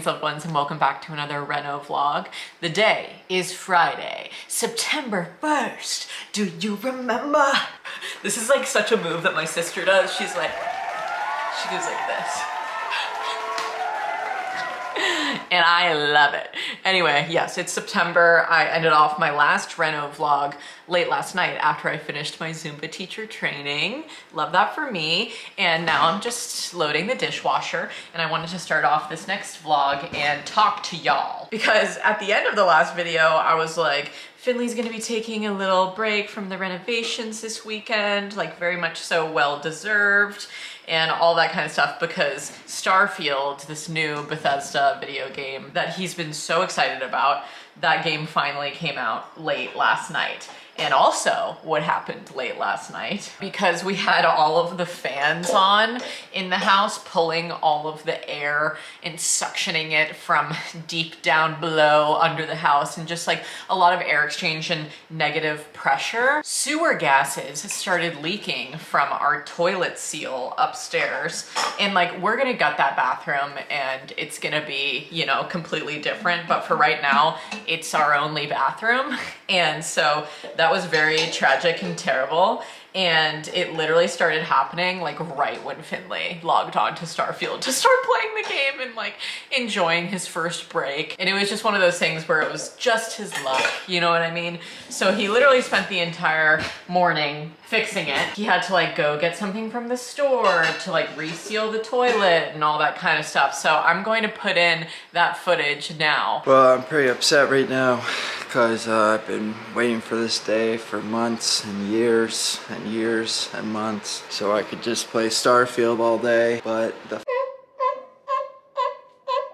Greetings loved ones and welcome back to another Reno vlog. The day is Friday, September 1st. Do you remember? This is like such a move that my sister does. She's like, she goes like this. And I love it. Anyway, yes, it's September. I ended off my last Reno vlog late last night after I finished my Zumba teacher training. Love that for me. And now I'm just loading the dishwasher and I wanted to start off this next vlog and talk to y'all. Because at the end of the last video, I was like, Finley's gonna be taking a little break from the renovations this weekend, like very much so well deserved and all that kind of stuff because Starfield, this new Bethesda video game that he's been so excited about, that game finally came out late last night. And also what happened late last night because we had all of the fans on in the house pulling all of the air and suctioning it from deep down below under the house and just like a lot of air exchange and negative pressure. Sewer gases started leaking from our toilet seal upstairs. And like we're gonna gut that bathroom and it's gonna be, you know, completely different. But for right now it's our only bathroom. And so that was very tragic and terrible and it literally started happening like right when Finley logged on to Starfield to start playing the game and like enjoying his first break. And it was just one of those things where it was just his luck, you know what I mean? So he literally spent the entire morning fixing it. He had to like go get something from the store to like reseal the toilet and all that kind of stuff. So I'm going to put in that footage now. Well, I'm pretty upset right now because uh, I've been waiting for this day for months and years and years and months so I could just play Starfield all day but the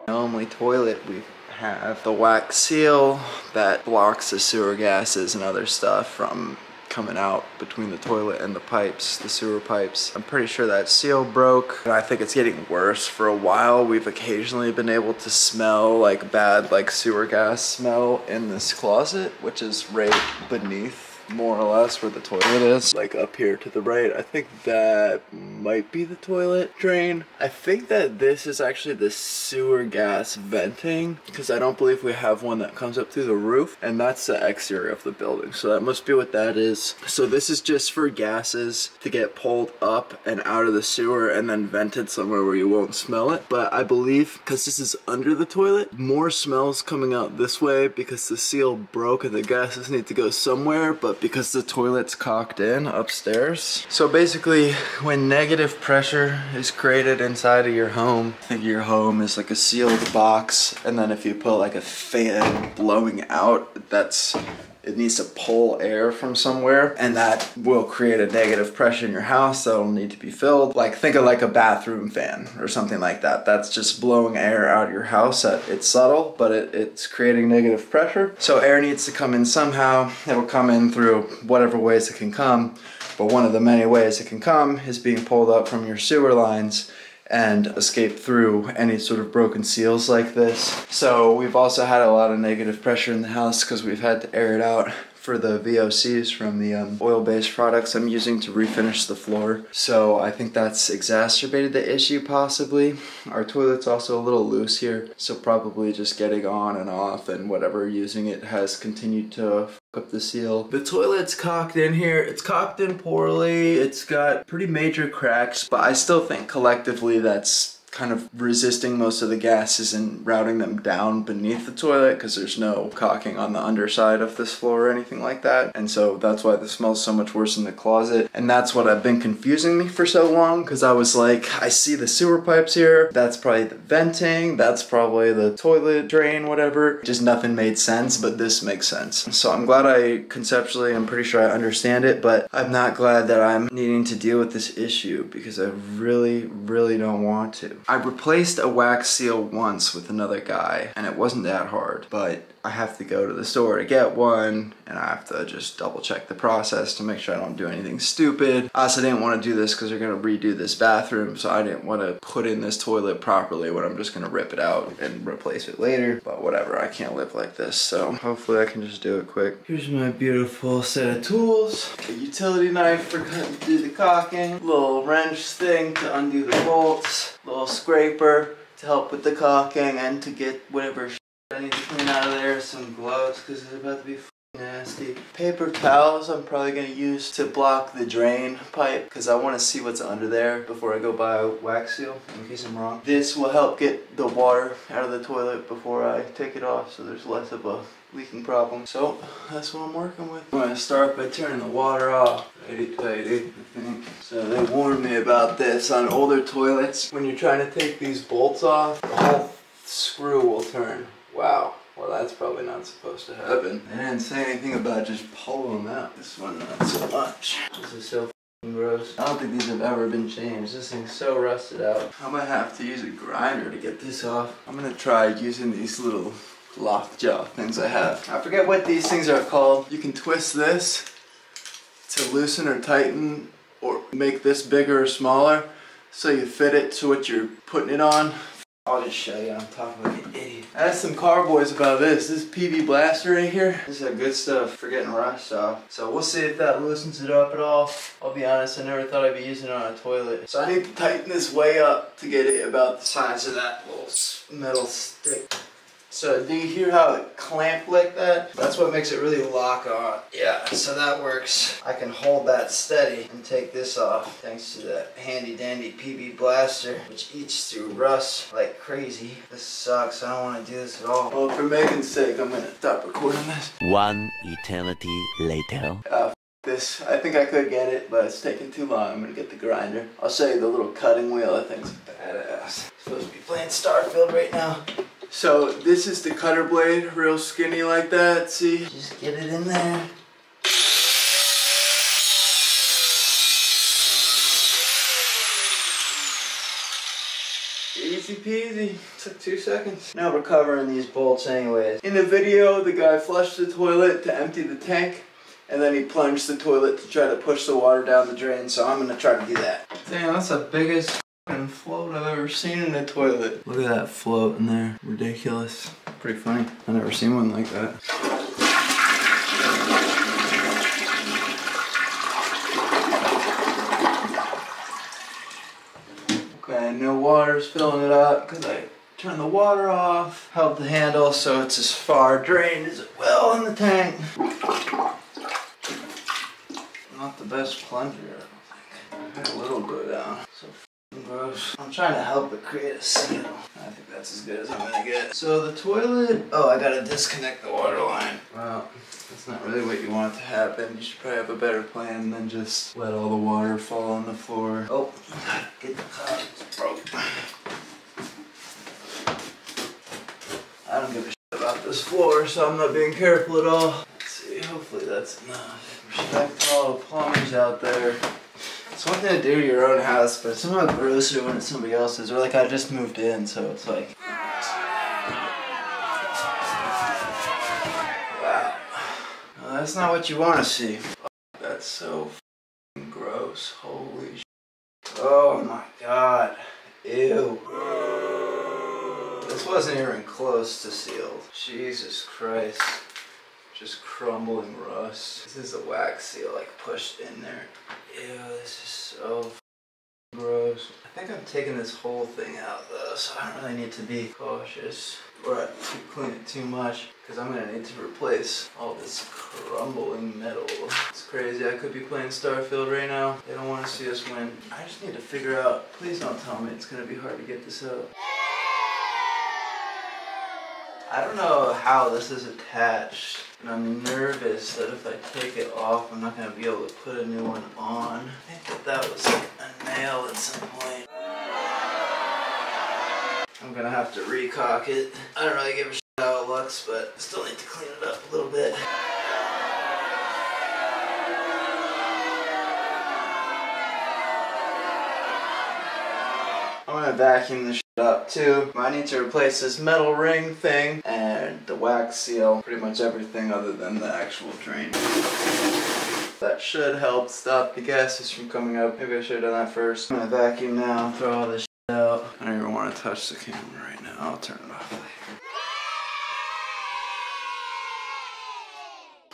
only toilet we have the wax seal that blocks the sewer gases and other stuff from coming out between the toilet and the pipes, the sewer pipes. I'm pretty sure that seal broke. And I think it's getting worse. For a while, we've occasionally been able to smell like bad like sewer gas smell in this closet, which is right beneath more or less where the toilet is, like up here to the right. I think that might be the toilet drain. I think that this is actually the sewer gas venting because I don't believe we have one that comes up through the roof and that's the exterior of the building. So that must be what that is. So this is just for gases to get pulled up and out of the sewer and then vented somewhere where you won't smell it. But I believe because this is under the toilet, more smells coming out this way because the seal broke and the gases need to go somewhere. But because the toilet's caulked in upstairs. So basically, when negative pressure is created inside of your home, think your home is like a sealed box, and then if you put like a fan blowing out, that's it needs to pull air from somewhere and that will create a negative pressure in your house that'll need to be filled. Like think of like a bathroom fan or something like that. That's just blowing air out of your house. It's subtle, but it, it's creating negative pressure. So air needs to come in somehow. It'll come in through whatever ways it can come. But one of the many ways it can come is being pulled up from your sewer lines and escape through any sort of broken seals like this. So we've also had a lot of negative pressure in the house because we've had to air it out for the VOCs from the um, oil-based products I'm using to refinish the floor. So I think that's exacerbated the issue possibly. Our toilet's also a little loose here, so probably just getting on and off and whatever using it has continued to up the seal. The toilet's caulked in here. It's caulked in poorly. It's got pretty major cracks, but I still think collectively that's kind of resisting most of the gases and routing them down beneath the toilet because there's no caulking on the underside of this floor or anything like that. And so that's why the smells so much worse in the closet. And that's what I've been confusing me for so long because I was like, I see the sewer pipes here. That's probably the venting. That's probably the toilet drain, whatever. Just nothing made sense, but this makes sense. So I'm glad I conceptually, I'm pretty sure I understand it, but I'm not glad that I'm needing to deal with this issue because I really, really don't want to. I replaced a wax seal once with another guy and it wasn't that hard, but I have to go to the store to get one and I have to just double check the process to make sure I don't do anything stupid. I also didn't want to do this because they're going to redo this bathroom so I didn't want to put in this toilet properly when I'm just going to rip it out and replace it later. But whatever, I can't live like this so hopefully I can just do it quick. Here's my beautiful set of tools. A utility knife for cutting through the caulking, little wrench thing to undo the bolts, little scraper, to help with the caulking and to get whatever I need to clean out of there. Some gloves because it's about to be nasty. Paper towels I'm probably gonna use to block the drain pipe because I want to see what's under there before I go buy a wax seal in case I'm wrong. This will help get the water out of the toilet before I take it off so there's less of a leaking problem. So that's what I'm working with. I'm gonna start by turning the water off. Tighty tighty, I think. So they warned me about this on older toilets. When you're trying to take these bolts off, the whole screw will turn. Wow. Well, that's probably not supposed to happen. They didn't say anything about just pulling them out. This one, not so much. This is so f***ing gross. I don't think these have ever been changed. This thing's so rusted out. I'm gonna have to use a grinder to get this off. I'm gonna try using these little lockjaw things I have. I forget what these things are called. You can twist this to loosen or tighten or make this bigger or smaller so you fit it to what you're putting it on. I'll just show you. I'm talking like an idiot. I asked some carboys about this. This PB Blaster right here. This is good stuff for getting rust off. So we'll see if that loosens it up at all. I'll be honest, I never thought I'd be using it on a toilet. So I need to tighten this way up to get it about the size of that little metal stick. So do you hear how it clamped like that? That's what makes it really lock on. Yeah, so that works. I can hold that steady and take this off thanks to that handy dandy PB blaster, which eats through rust like crazy. This sucks. I don't want to do this at all. Well, for Meghan's sake, I'm gonna stop recording this. One eternity later. Uh, this, I think I could get it, but it's taking too long. I'm gonna get the grinder. I'll show you the little cutting wheel. That thing's badass. Supposed to be playing Starfield right now. So this is the cutter blade, real skinny like that. See? Just get it in there. Easy peasy. Took two seconds. Now we're covering these bolts anyways. In the video, the guy flushed the toilet to empty the tank. And then he plunged the toilet to try to push the water down the drain, so I'm gonna try to do that. Damn, that's the biggest float I've ever seen in a toilet. Look at that float in there. Ridiculous. Pretty funny. I've never seen one like that. Okay, no water's filling it up because I turned the water off, held the handle so it's as far drained as it will in the tank. Not the best plunger, I don't think. A little go down. So I'm trying to help it create a seal. I think that's as good as I'm gonna get. So the toilet, oh, I gotta disconnect the water line. Well, that's not really what you want to happen. You should probably have a better plan than just let all the water fall on the floor. Oh, get the cup. Broke. I don't give a shit about this floor, so I'm not being careful at all. Let's see, hopefully that's enough. Respect all the plumbers out there. It's one thing to do your own house, but it's somehow grosser when it's somebody else's. Or like I just moved in, so it's like. Wow. That's not what you want to see. That's so gross. Holy sh. Oh my god. Ew. This wasn't even close to sealed. Jesus Christ. Just crumbling rust. This is a wax seal like pushed in there. Ew, this is so gross. I think I'm taking this whole thing out though, so I don't really need to be cautious or to clean it too much because I'm gonna need to replace all this crumbling metal. It's crazy. I could be playing Starfield right now. They don't want to see us win. I just need to figure out. Please don't tell me it's gonna be hard to get this out. I don't know how this is attached, and I'm nervous that if I take it off, I'm not going to be able to put a new one on. I think that that was a nail at some point. I'm going to have to recaulk it. I don't really give a shit how it looks, but I still need to clean it up a little bit. I'm gonna vacuum this up too. I need to replace this metal ring thing and the wax seal, pretty much everything other than the actual drain. That should help stop the gases from coming up. Maybe I should have done that first. I'm gonna vacuum now, throw all this out. I don't even want to touch the camera right now. I'll turn it off later.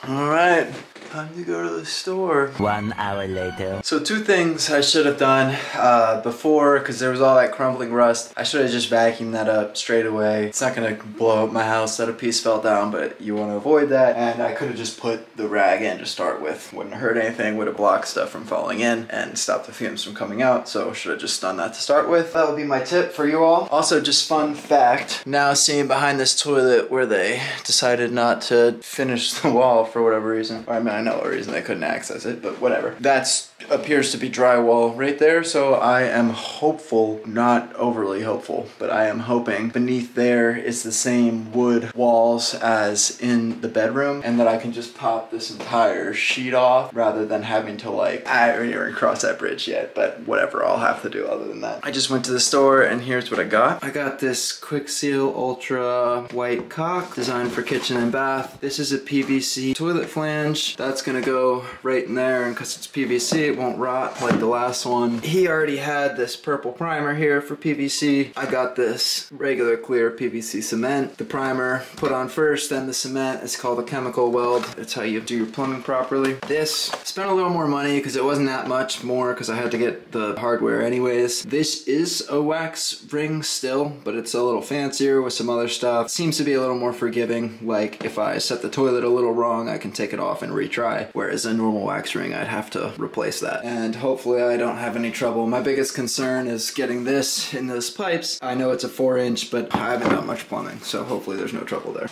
Alright, Time to go to the store. One hour later. So two things I should have done uh, before, because there was all that crumbling rust. I should have just vacuumed that up straight away. It's not gonna blow up my house that a piece fell down, but you want to avoid that. And I could have just put the rag in to start with. Wouldn't hurt anything. Would have blocked stuff from falling in and stopped the fumes from coming out. So should have just done that to start with. That would be my tip for you all. Also, just fun fact. Now seeing behind this toilet where they decided not to finish the wall for whatever reason. I mean, I know a reason they couldn't access it, but whatever. That's appears to be drywall right there. So I am hopeful, not overly hopeful, but I am hoping beneath there is the same wood walls as in the bedroom and that I can just pop this entire sheet off rather than having to like, I haven't even crossed that bridge yet, but whatever I'll have to do other than that. I just went to the store and here's what I got. I got this Kwik Seal Ultra White Caulk designed for kitchen and bath. This is a PVC toilet flange. That's gonna go right in there and because it's PVC it won't rot like the last one. He already had this purple primer here for PVC. I got this regular clear PVC cement. The primer put on first, then the cement. It's called a chemical weld. That's how you do your plumbing properly. This, spent a little more money because it wasn't that much more because I had to get the hardware anyways. This is a wax ring still, but it's a little fancier with some other stuff. Seems to be a little more forgiving. Like if I set the toilet a little wrong, I can take it off and retry. Whereas a normal wax ring, I'd have to replace that. And hopefully I don't have any trouble. My biggest concern is getting this in those pipes. I know it's a four inch, but I haven't done much plumbing, so hopefully there's no trouble there.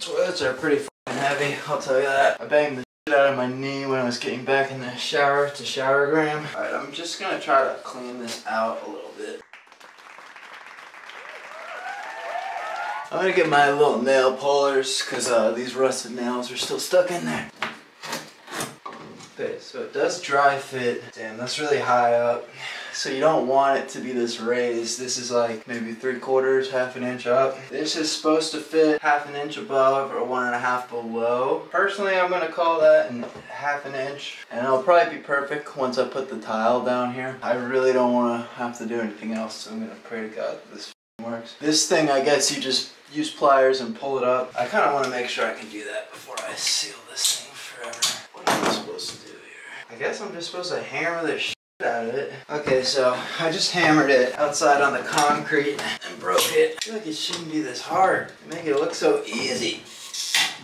Toilets are pretty fucking heavy, I'll tell you that. I banged the shit out of my knee when I was getting back in the shower to shower gram. Alright, I'm just gonna try to clean this out a little bit. I'm gonna get my little nail pullers because uh, these rusted nails are still stuck in there. Okay, so it does dry fit. Damn, that's really high up. So you don't want it to be this raised. This is like maybe three quarters, half an inch up. This is supposed to fit half an inch above or one and a half below. Personally, I'm gonna call that an half an inch. And it'll probably be perfect once I put the tile down here. I really don't wanna have to do anything else, so I'm gonna pray to God that this works. This thing, I guess you just use pliers and pull it up. I kinda wanna make sure I can do that before I seal this thing forever. What am I supposed to do here? I guess I'm just supposed to hammer this out of it. Okay, so I just hammered it outside on the concrete and broke it. I feel like it shouldn't be this hard. Make it look so easy.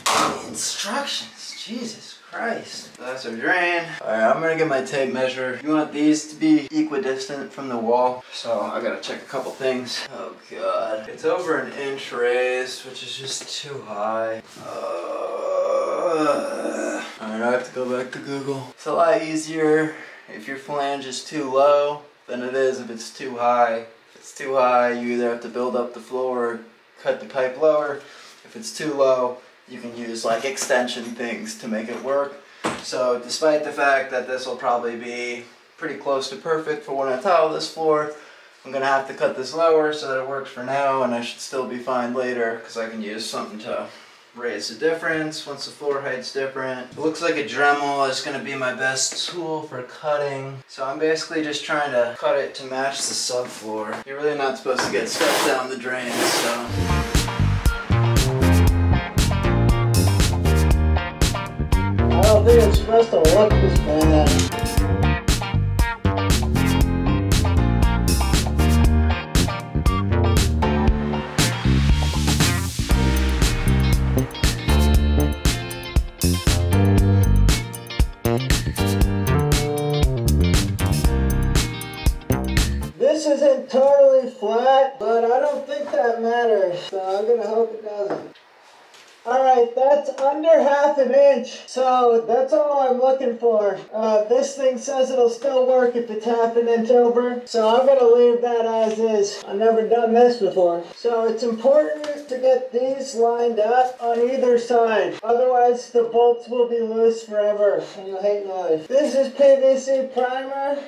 The instructions, Jesus Christ. That's our drain. Alright, I'm gonna get my tape measure. You want these to be equidistant from the wall. So I gotta check a couple things. Oh god. It's over an inch raised, which is just too high. Uh, Alright, I have to go back to Google. It's a lot easier if your flange is too low than it is if it's too high. If it's too high, you either have to build up the floor or cut the pipe lower. If it's too low, you can use like extension things to make it work. So despite the fact that this will probably be pretty close to perfect for when I tile this floor, I'm gonna have to cut this lower so that it works for now and I should still be fine later because I can use something to raise the difference once the floor height's different. It looks like a Dremel is going to be my best tool for cutting. So I'm basically just trying to cut it to match the subfloor. You're really not supposed to get stuff down the drain, so... I don't think it's supposed to look this bad. Don't think that matters, so I'm gonna hope it doesn't. Alright, that's under half an inch, so that's all I'm looking for. Uh, this thing says it'll still work if it's half an inch over, so I'm gonna leave that as is. I've never done this before. So it's important to get these lined up on either side, otherwise the bolts will be loose forever, and you'll hate life. This is PVC primer.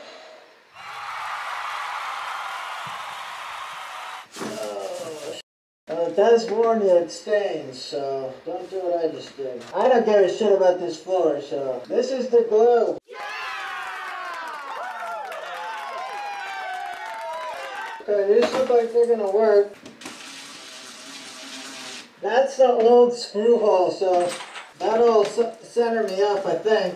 Uh, it does warn you it stains, so don't do what I just did. I don't give a shit about this floor, so this is the glue. Okay, these look like they're gonna work. That's the old screw hole, so that'll center me up, I think.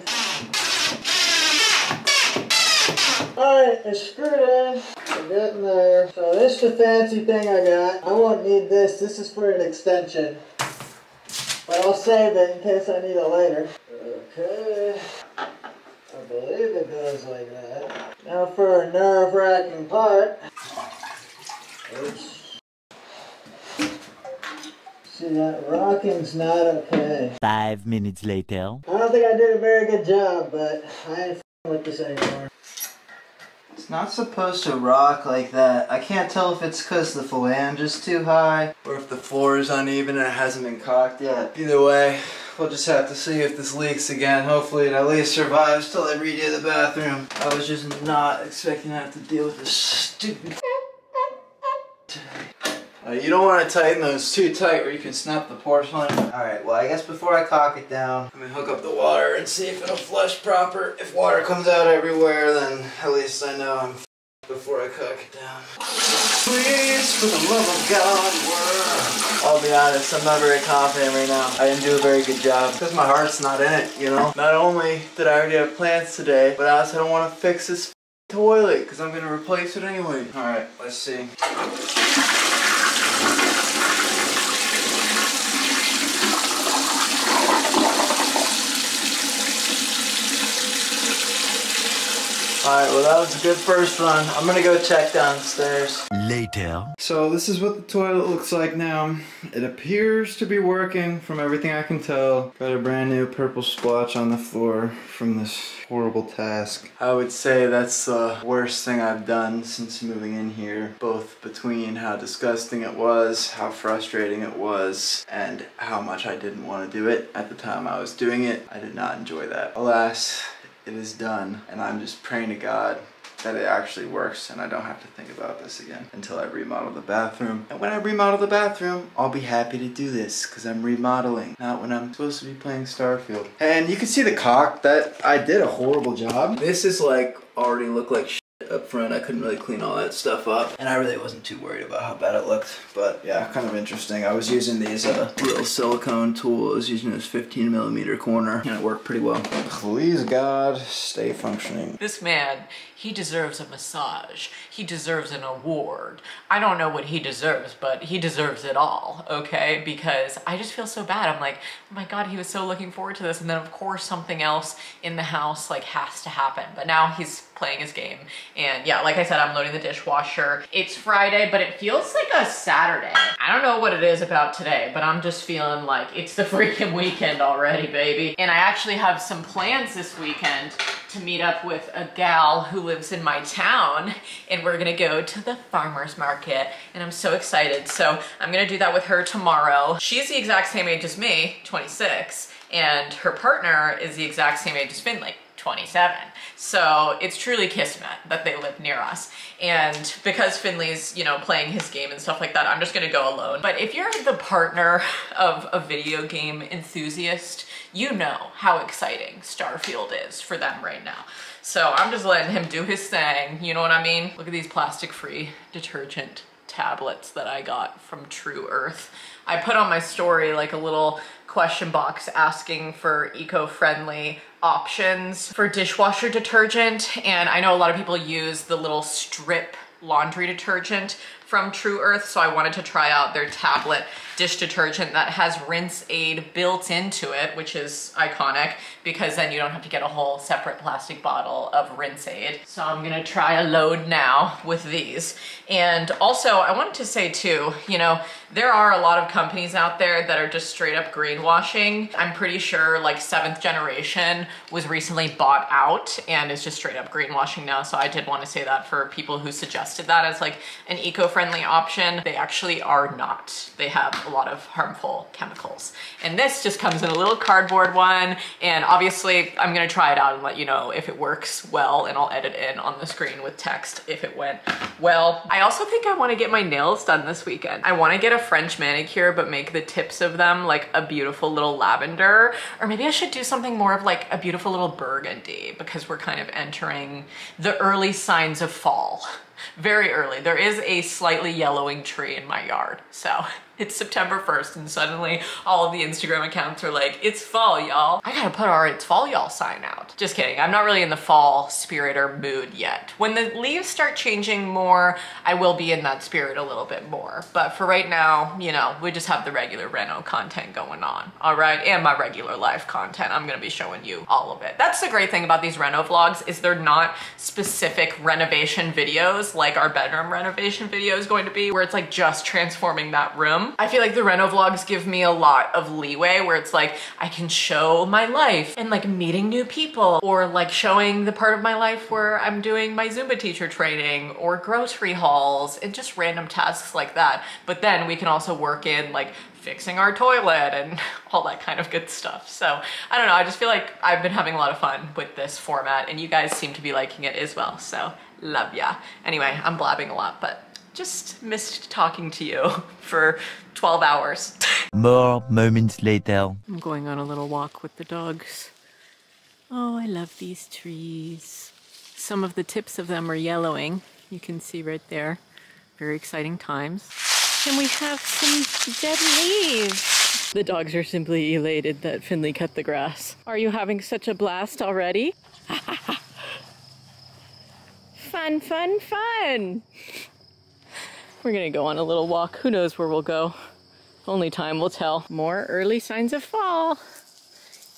Alright, it's screwed in. We're getting there. So this is the fancy thing I got. I won't need this. This is for an extension. But I'll save it in case I need it later. Okay. I believe it goes like that. Now for a nerve-wracking part. Oops. See, that rocking's not okay. Five minutes later. I don't think I did a very good job, but I ain't f***ing with this anymore. Not supposed to rock like that. I can't tell if it's because the flange is too high or if the floor is uneven and it hasn't been caulked yet. Either way, we'll just have to see if this leaks again. Hopefully it at least survives till I redo the bathroom. I was just not expecting to have to deal with this stupid uh, you don't want to tighten those too tight or you can snap the porcelain. Alright, well I guess before I caulk it down, I'm going to hook up the water and see if it'll flush proper. If water comes out everywhere, then at least I know I'm before I caulk it down. Please, for the love of God, work. I'll be honest, I'm not very confident right now. I didn't do a very good job because my heart's not in it, you know? Not only did I already have plans today, but I also don't want to fix this toilet because I'm going to replace it anyway. Alright, let's see. Alright, well that was a good first run. I'm gonna go check downstairs. Later. So this is what the toilet looks like now. It appears to be working from everything I can tell. Got a brand new purple splotch on the floor from this horrible task. I would say that's the worst thing I've done since moving in here. Both between how disgusting it was, how frustrating it was, and how much I didn't want to do it. At the time I was doing it, I did not enjoy that. Alas, it is done and I'm just praying to God that it actually works and I don't have to think about this again until I remodel the bathroom. And when I remodel the bathroom, I'll be happy to do this because I'm remodeling, not when I'm supposed to be playing Starfield. And you can see the caulk that I did a horrible job. This is like already look like shit up front. I couldn't really clean all that stuff up and I really wasn't too worried about how bad it looked. But yeah, kind of interesting. I was using these uh, little silicone tools. Using this 15 millimeter corner and it worked pretty well. Please God, stay functioning. This man, he deserves a massage. He deserves an award. I don't know what he deserves, but he deserves it all, okay? Because I just feel so bad. I'm like, oh my God, he was so looking forward to this. And then of course something else in the house like has to happen. But now he's playing his game. And yeah, like I said, I'm loading the dishwasher. It's Friday, but it feels like a Saturday. I don't know what it is about today, but I'm just feeling like it's the freaking weekend already, baby. And I actually have some plans this weekend to meet up with a gal who lives in my town and we're gonna go to the farmer's market and I'm so excited. So I'm gonna do that with her tomorrow. She's the exact same age as me, 26, and her partner is the exact same age as Finley, 27. So it's truly kismet that they live near us. And because Finley's, you know, playing his game and stuff like that, I'm just gonna go alone. But if you're the partner of a video game enthusiast, you know how exciting Starfield is for them right now. So I'm just letting him do his thing, you know what I mean? Look at these plastic-free detergent tablets that I got from Tru Earth. I put on my story like a little question box asking for eco-friendly options for dishwasher detergent and I know a lot of people use the little strip laundry detergent from Tru Earth so I wanted to try out their tablet dish detergent that has rinse aid built into it which is iconic because then you don't have to get a whole separate plastic bottle of rinse aid. So I'm gonna try a load now with these. And also I wanted to say too, you know, there are a lot of companies out there that are just straight up greenwashing. I'm pretty sure like seventh generation was recently bought out and is just straight up greenwashing now. So I did want to say that for people who suggested that as like an eco-friendly option. They actually are not. They have a lot of harmful chemicals. And this just comes in a little cardboard one and obviously I'm gonna try it out and let you know if it works well and I'll edit in on the screen with text if it went well. I also think I wanna get my nails done this weekend. I wanna get a French manicure but make the tips of them like a beautiful little lavender or maybe I should do something more of like a beautiful little burgundy because we're kind of entering the early signs of fall. Very early. There is a slightly yellowing tree in my yard. So It's September 1st and suddenly all of the Instagram accounts are like, it's fall, y'all. I gotta put our it's fall, y'all sign out. Just kidding. I'm not really in the fall spirit or mood yet. When the leaves start changing more, I will be in that spirit a little bit more. But for right now, you know, we just have the regular Reno content going on. All right. And my regular life content. I'm gonna be showing you all of it. That's the great thing about these Reno vlogs is they're not specific renovation videos like our bedroom renovation video is going to be where it's like just transforming that room I feel like the Reno vlogs give me a lot of leeway where it's like I can show my life and like meeting new people or like showing the part of my life where I'm doing my Zumba teacher training or grocery hauls and just random tasks like that. But then we can also work in like fixing our toilet and all that kind of good stuff. So I don't know, I just feel like I've been having a lot of fun with this format and you guys seem to be liking it as well. So love ya. Anyway, I'm blabbing a lot, but just missed talking to you for 12 hours. More moments later. I'm going on a little walk with the dogs. Oh, I love these trees. Some of the tips of them are yellowing. You can see right there. Very exciting times. And we have some dead leaves. The dogs are simply elated that Finley cut the grass. Are you having such a blast already? fun, fun, fun! We're gonna go on a little walk. Who knows where we'll go? Only time will tell. More early signs of fall.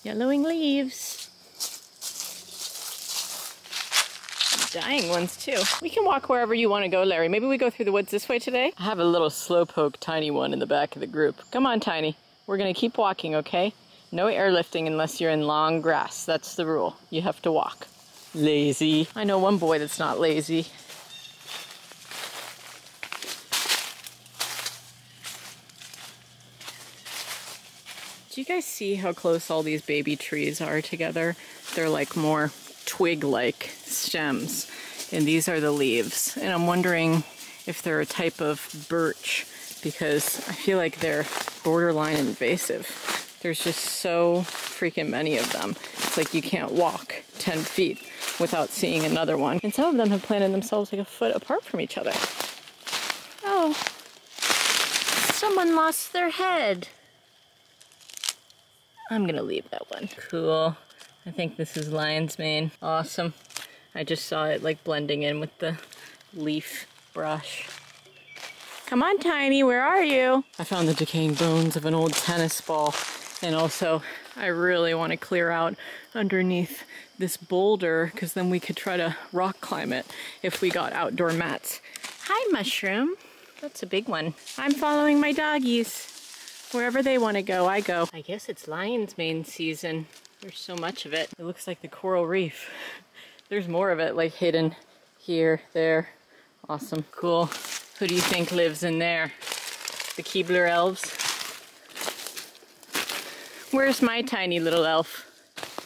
Yellowing leaves. Dying ones too. We can walk wherever you want to go, Larry. Maybe we go through the woods this way today? I have a little slowpoke tiny one in the back of the group. Come on, Tiny. We're gonna keep walking, okay? No airlifting unless you're in long grass. That's the rule. You have to walk. Lazy. I know one boy that's not lazy. Do you guys see how close all these baby trees are together? They're like more twig-like stems, and these are the leaves. And I'm wondering if they're a type of birch because I feel like they're borderline invasive. There's just so freaking many of them. It's like you can't walk 10 feet without seeing another one. And some of them have planted themselves like a foot apart from each other. Oh, someone lost their head. I'm gonna leave that one. Cool. I think this is lion's mane. Awesome. I just saw it like blending in with the leaf brush. Come on, Tiny, where are you? I found the decaying bones of an old tennis ball. And also, I really want to clear out underneath this boulder because then we could try to rock climb it if we got outdoor mats. Hi, mushroom. That's a big one. I'm following my doggies. Wherever they want to go, I go. I guess it's lion's mane season. There's so much of it. It looks like the coral reef. There's more of it like hidden here, there. Awesome, cool. Who do you think lives in there? The Keebler elves? Where's my tiny little elf?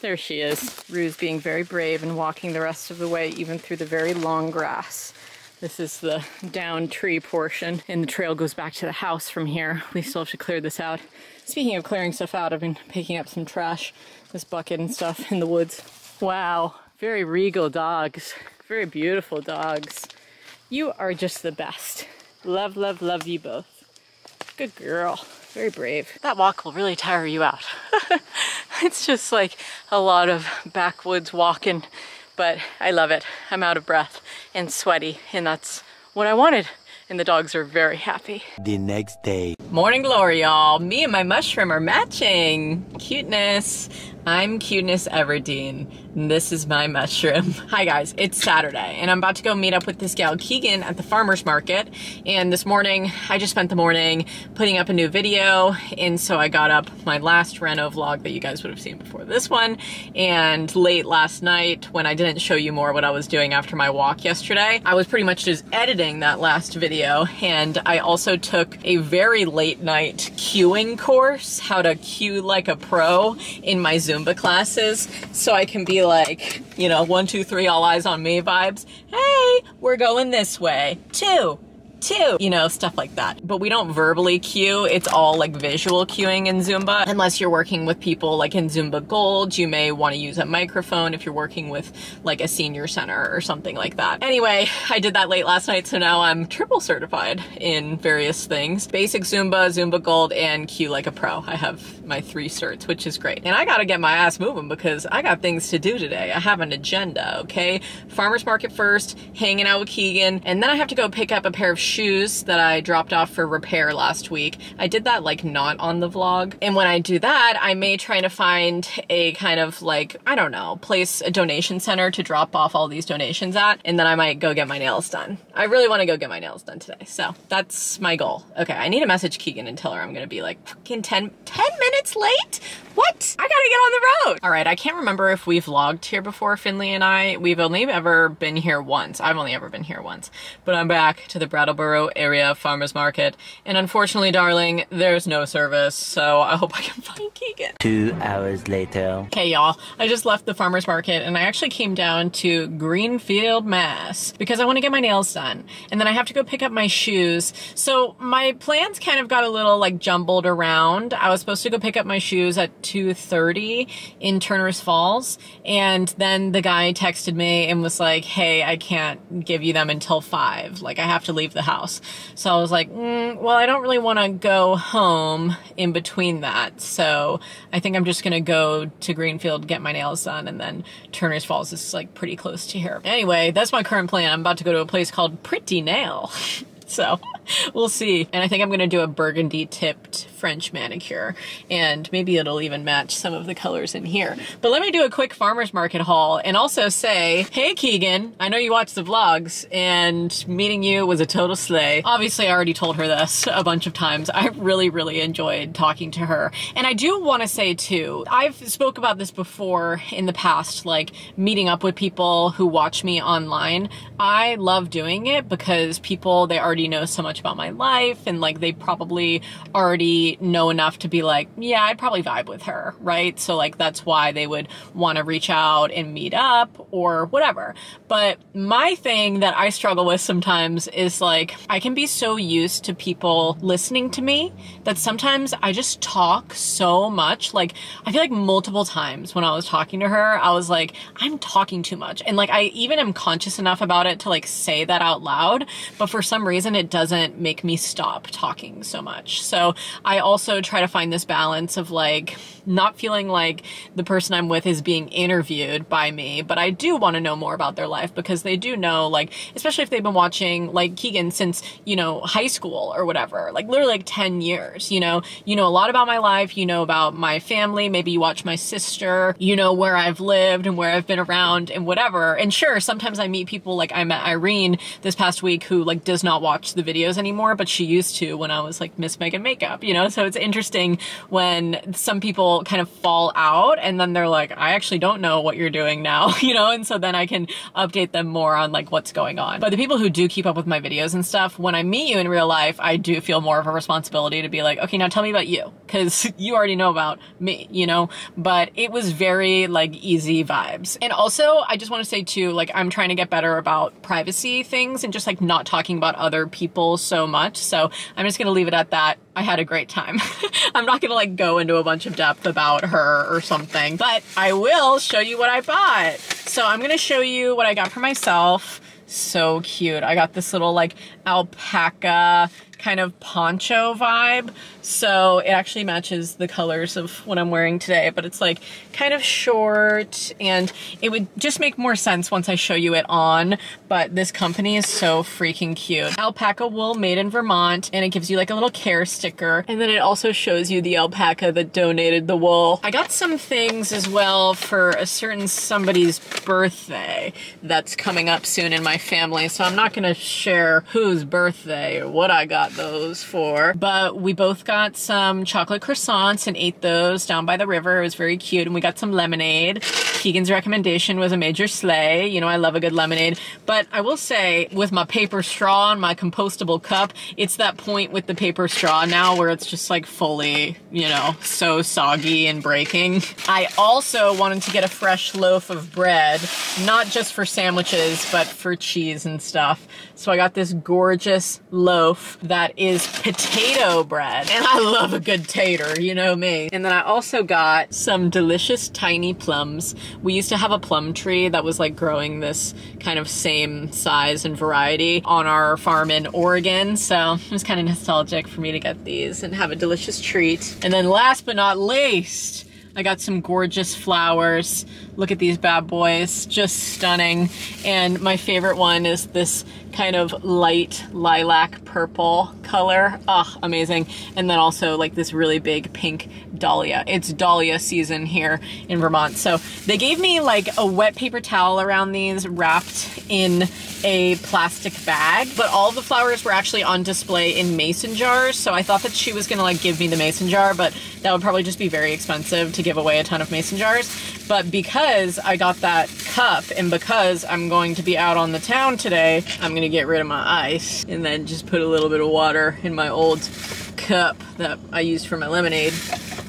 There she is. Rue's being very brave and walking the rest of the way even through the very long grass. This is the down tree portion, and the trail goes back to the house from here. We still have to clear this out. Speaking of clearing stuff out, I've been picking up some trash, this bucket and stuff in the woods. Wow, very regal dogs. Very beautiful dogs. You are just the best. Love, love, love you both. Good girl. Very brave. That walk will really tire you out. it's just like a lot of backwoods walking but I love it. I'm out of breath and sweaty, and that's what I wanted. And the dogs are very happy. The next day. Morning glory, y'all. Me and my mushroom are matching. Cuteness. I'm Cuteness Everdeen, and this is my mushroom. Hi guys, it's Saturday, and I'm about to go meet up with this gal Keegan at the farmer's market. And this morning, I just spent the morning putting up a new video, and so I got up my last Reno vlog that you guys would have seen before this one. And late last night, when I didn't show you more what I was doing after my walk yesterday, I was pretty much just editing that last video. And I also took a very late night cueing course, how to cue like a pro in my Zoom Zumba classes so I can be like, you know, one, two, three, all eyes on me vibes. Hey, we're going this way. Two, two, you know, stuff like that. But we don't verbally cue, it's all like visual cueing in Zumba. Unless you're working with people like in Zumba Gold, you may want to use a microphone if you're working with like a senior center or something like that. Anyway, I did that late last night, so now I'm triple certified in various things. Basic Zumba, Zumba Gold, and Cue Like a Pro. I have my three certs, which is great. And I gotta get my ass moving because I got things to do today. I have an agenda, okay? Farmer's market first, hanging out with Keegan, and then I have to go pick up a pair of shoes that I dropped off for repair last week. I did that like not on the vlog. And when I do that, I may try to find a kind of like, I don't know, place, a donation center to drop off all these donations at, and then I might go get my nails done. I really wanna go get my nails done today, so that's my goal. Okay, I need to message Keegan and tell her I'm gonna be like fucking 10, 10 minutes late? What? I gotta get on the road. All right, I can't remember if we've vlogged here before, Finley and I. We've only ever been here once. I've only ever been here once. But I'm back to the Brattleboro area farmer's market. And unfortunately, darling, there's no service. So I hope I can find Keegan. Two hours later. Okay, y'all. I just left the farmer's market and I actually came down to Greenfield, Mass because I want to get my nails done. And then I have to go pick up my shoes. So my plans kind of got a little like jumbled around. I was supposed to go pick up my shoes at 2.30 in Turner's Falls. And then the guy texted me and was like, hey, I can't give you them until 5. Like, I have to leave the house. So I was like, mm, well, I don't really want to go home in between that. So I think I'm just going to go to Greenfield, get my nails done, and then Turner's Falls is like pretty close to here. Anyway, that's my current plan. I'm about to go to a place called Pretty Nail. So we'll see. And I think I'm going to do a burgundy tipped French manicure and maybe it'll even match some of the colors in here. But let me do a quick farmer's market haul and also say, hey Keegan, I know you watch the vlogs and meeting you was a total slay. Obviously I already told her this a bunch of times. I really, really enjoyed talking to her. And I do want to say too, I've spoke about this before in the past, like meeting up with people who watch me online. I love doing it because people, they already know so much about my life and like they probably already know enough to be like, yeah, I'd probably vibe with her, right? So like that's why they would want to reach out and meet up or whatever. But my thing that I struggle with sometimes is like I can be so used to people listening to me that sometimes I just talk so much. Like I feel like multiple times when I was talking to her, I was like, I'm talking too much. And like I even am conscious enough about it to like say that out loud, but for some reason it doesn't make me stop talking so much. So I also try to find this balance of like not feeling like the person I'm with is being interviewed by me, but I do want to know more about their life because they do know like, especially if they've been watching like Keegan since, you know, high school or whatever, like literally like 10 years, you know, you know a lot about my life, you know about my family, maybe you watch my sister, you know where I've lived and where I've been around and whatever. And sure, sometimes I meet people like I met Irene this past week who like does not watch the videos anymore, but she used to when I was like Miss Meghan Makeup, you know? So it's interesting when some people kind of fall out and then they're like, I actually don't know what you're doing now, you know? And so then I can update them more on like what's going on. But the people who do keep up with my videos and stuff, when I meet you in real life, I do feel more of a responsibility to be like, okay, now tell me about you. Cause you already know about me, you know? But it was very like easy vibes. And also I just want to say too, like I'm trying to get better about privacy things and just like not talking about other people so much. So I'm just going to leave it at that. I had a great time. I'm not to like go into a bunch of depth about her or something, but I will show you what I bought. So I'm to show you what I got for myself. So cute. I got this little like alpaca kind of poncho vibe. So it actually matches the colors of what I'm wearing today, but it's like kind of short and it would just make more sense once I show you it on. But this company is so freaking cute. Alpaca wool made in Vermont and it gives you like a little care sticker. And then it also shows you the alpaca that donated the wool. I got some things as well for a certain somebody's birthday that's coming up soon in my family. So I'm not gonna share whose birthday or what I got those for. But we both got some chocolate croissants and ate those down by the river. It was very cute. And we got some lemonade. Keegan's recommendation was a major slay. You know, I love a good lemonade. But I will say, with my paper straw and my compostable cup, it's that point with the paper straw now where it's just like fully, you know, so soggy and breaking. I also wanted to get a fresh loaf of bread, not just for sandwiches, but for cheese and stuff. So I got this gorgeous loaf that is potato bread. And I love a good tater, you know me. And then I also got some delicious tiny plums. We used to have a plum tree that was like growing this kind of same size and variety on our farm in Oregon. So it was kind of nostalgic for me to get these and have a delicious treat. And then last but not least, I got some gorgeous flowers. Look at these bad boys, just stunning. And my favorite one is this kind of light lilac purple color. Ah, oh, amazing. And then also like this really big pink dahlia. It's dahlia season here in Vermont. So they gave me like a wet paper towel around these wrapped in a plastic bag, but all the flowers were actually on display in mason jars. So I thought that she was gonna like give me the mason jar, but that would probably just be very expensive to give away a ton of mason jars. But because I got that cup and because I'm going to be out on the town today, I'm gonna get rid of my ice and then just put a little bit of water in my old cup that I used for my lemonade.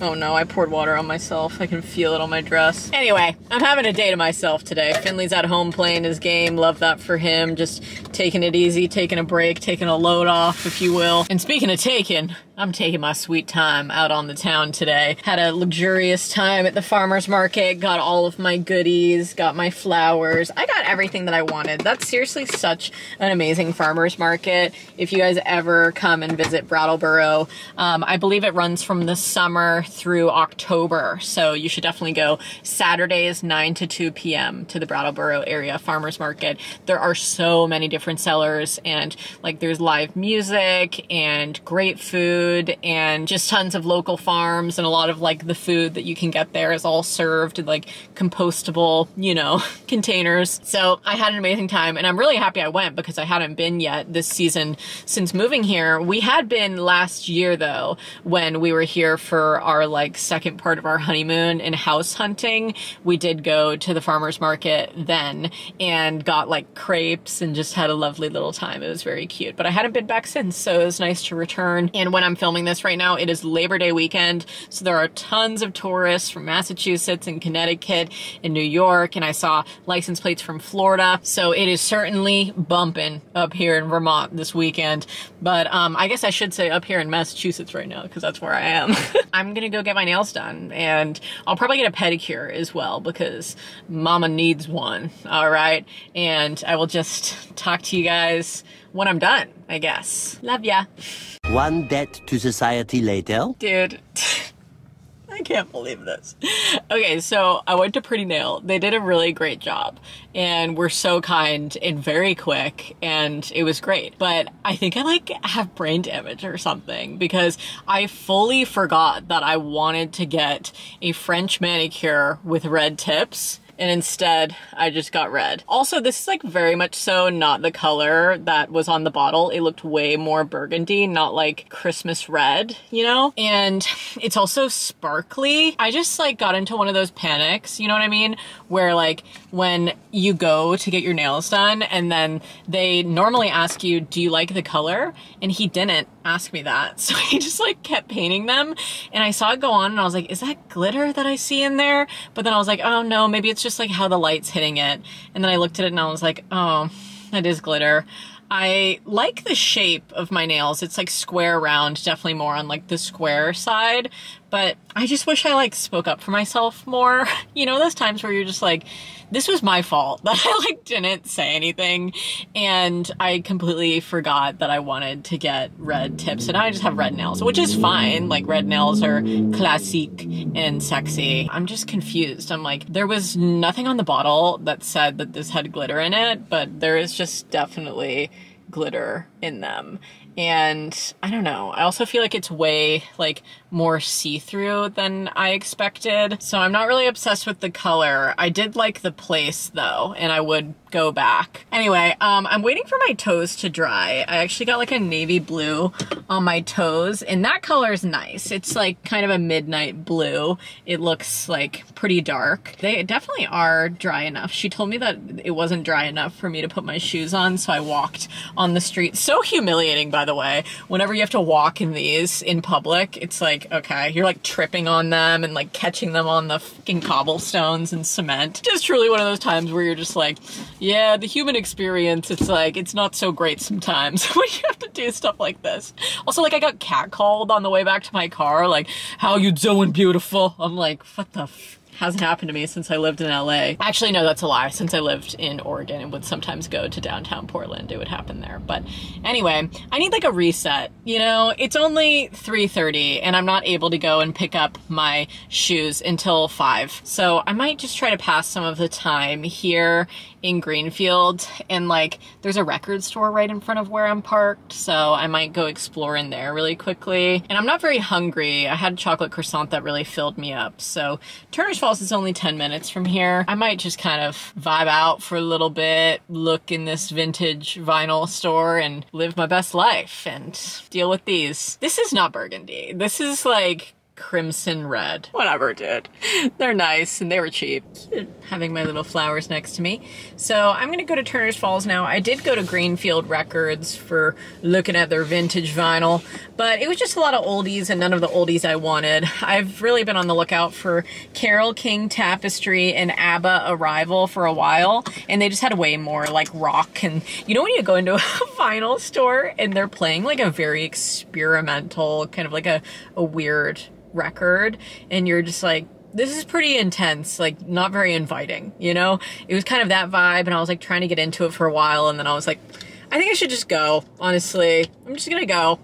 Oh no, I poured water on myself. I can feel it on my dress. Anyway, I'm having a day to myself today. Finley's at home playing his game. Love that for him. Just taking it easy, taking a break, taking a load off, if you will. And speaking of taking, I'm taking my sweet time out on the town today. Had a luxurious time at the farmer's market, got all of my goodies, got my flowers. I got everything that I wanted. That's seriously such an amazing farmer's market. If you guys ever come and visit Brattleboro, um, I believe it runs from the summer through October. So you should definitely go Saturdays 9 to 2 p.m. to the Brattleboro area farmer's market. There are so many different sellers and like there's live music and great food and just tons of local farms and a lot of like the food that you can get there is all served in like compostable, you know, containers. So I had an amazing time and I'm really happy I went because I hadn't been yet this season since moving here. We had been last year though when we were here for our like second part of our honeymoon and house hunting. We did go to the farmer's market then and got like crepes and just had a lovely little time. It was very cute, but I hadn't been back since. So it was nice to return. And when I'm filming this right now, it is Labor Day weekend. So there are tons of tourists from Massachusetts and Connecticut and New York. And I saw license plates from Florida. So it is certainly bumping up here in Vermont this weekend. But um, I guess I should say up here in Massachusetts right now because that's where I am. I'm to go get my nails done and I'll probably get a pedicure as well because mama needs one. All right. And I will just talk to you guys when I'm done, I guess. Love ya. One debt to society later. Dude. I can't believe this. Okay, so I went to Pretty Nail. They did a really great job and were so kind and very quick and it was great. But I think I like have brain damage or something because I fully forgot that I wanted to get a French manicure with red tips and instead I just got red. Also, this is like very much so not the color that was on the bottle. It looked way more burgundy, not like Christmas red, you know? And it's also sparkly. I just like got into one of those panics, you know what I mean? Where like when you go to get your nails done and then they normally ask you, do you like the color? And he didn't ask me that. So he just like kept painting them and I saw it go on and I was like, is that glitter that I see in there? But then I was like, oh no, maybe it's just like how the light's hitting it. And then I looked at it and I was like, oh, that is glitter. I like the shape of my nails. It's like square round, definitely more on like the square side, but I just wish I like spoke up for myself more. You know, those times where you're just like, this was my fault that I like didn't say anything and I completely forgot that I wanted to get red tips and I just have red nails, which is fine. Like red nails are classic and sexy. I'm just confused. I'm like, there was nothing on the bottle that said that this had glitter in it, but there is just definitely glitter in them. And I don't know. I also feel like it's way like more see-through than I expected. So I'm not really obsessed with the color. I did like the place though, and I would go back. Anyway, um, I'm waiting for my toes to dry. I actually got like a navy blue on my toes and that color is nice. It's like kind of a midnight blue. It looks like pretty dark. They definitely are dry enough. She told me that it wasn't dry enough for me to put my shoes on, so I walked on the street. So humiliating, by the way. Whenever you have to walk in these in public, it's like, okay, you're like tripping on them and like catching them on the fucking cobblestones and cement. Just truly one of those times where you're just like, yeah, the human experience, it's like, it's not so great sometimes when you have to do stuff like this. Also, like, I got catcalled on the way back to my car, like, how you doing, beautiful? I'm like, what the hasn't happened to me since I lived in LA. Actually, no, that's a lie. Since I lived in Oregon and would sometimes go to downtown Portland, it would happen there. But anyway, I need like a reset. You know, it's only 3.30 and I'm not able to go and pick up my shoes until 5. So I might just try to pass some of the time here in Greenfield and like there's a record store right in front of where I'm parked so I might go explore in there really quickly. And I'm not very hungry. I had a chocolate croissant that really filled me up so Turner's Falls is only 10 minutes from here. I might just kind of vibe out for a little bit look in this vintage vinyl store and live my best life and deal with these. This is not burgundy. This is like crimson red. Whatever, dude. They're nice and they were cheap. Having my little flowers next to me. So I'm gonna go to Turner's Falls now. I did go to Greenfield Records for looking at their vintage vinyl, but it was just a lot of oldies and none of the oldies I wanted. I've really been on the lookout for Carole King Tapestry and ABBA Arrival for a while, and they just had way more like rock and you know when you go into a vinyl store and they're playing like a very experimental, kind of like a, a weird record and you're just like this is pretty intense, like not very inviting, you know? It was kind of that vibe and I was like trying to get into it for a while and then I was like, I think I should just go, honestly. I'm just gonna go.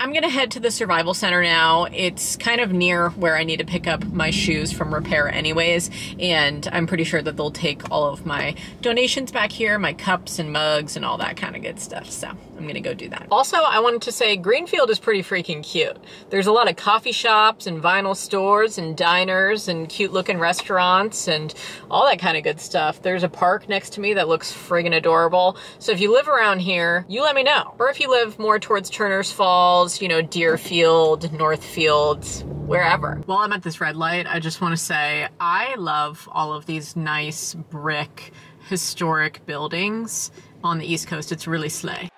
I'm gonna head to the survival center now. It's kind of near where I need to pick up my shoes from repair anyways, and I'm pretty sure that they'll take all of my donations back here, my cups and mugs and all that kind of good stuff, so I'm gonna go do that. Also, I wanted to say Greenfield is pretty freaking cute. There's a lot of coffee shops and vinyl stores and diners and cute looking restaurants and all that kind of good stuff. There's a park next to me that looks friggin' adorable. So if you live around here, you let me know. Or if you live more towards Turner's Falls, you know, Deerfield, Northfield, wherever. While I'm at this red light, I just want to say I love all of these nice brick historic buildings on the East Coast. It's really slay.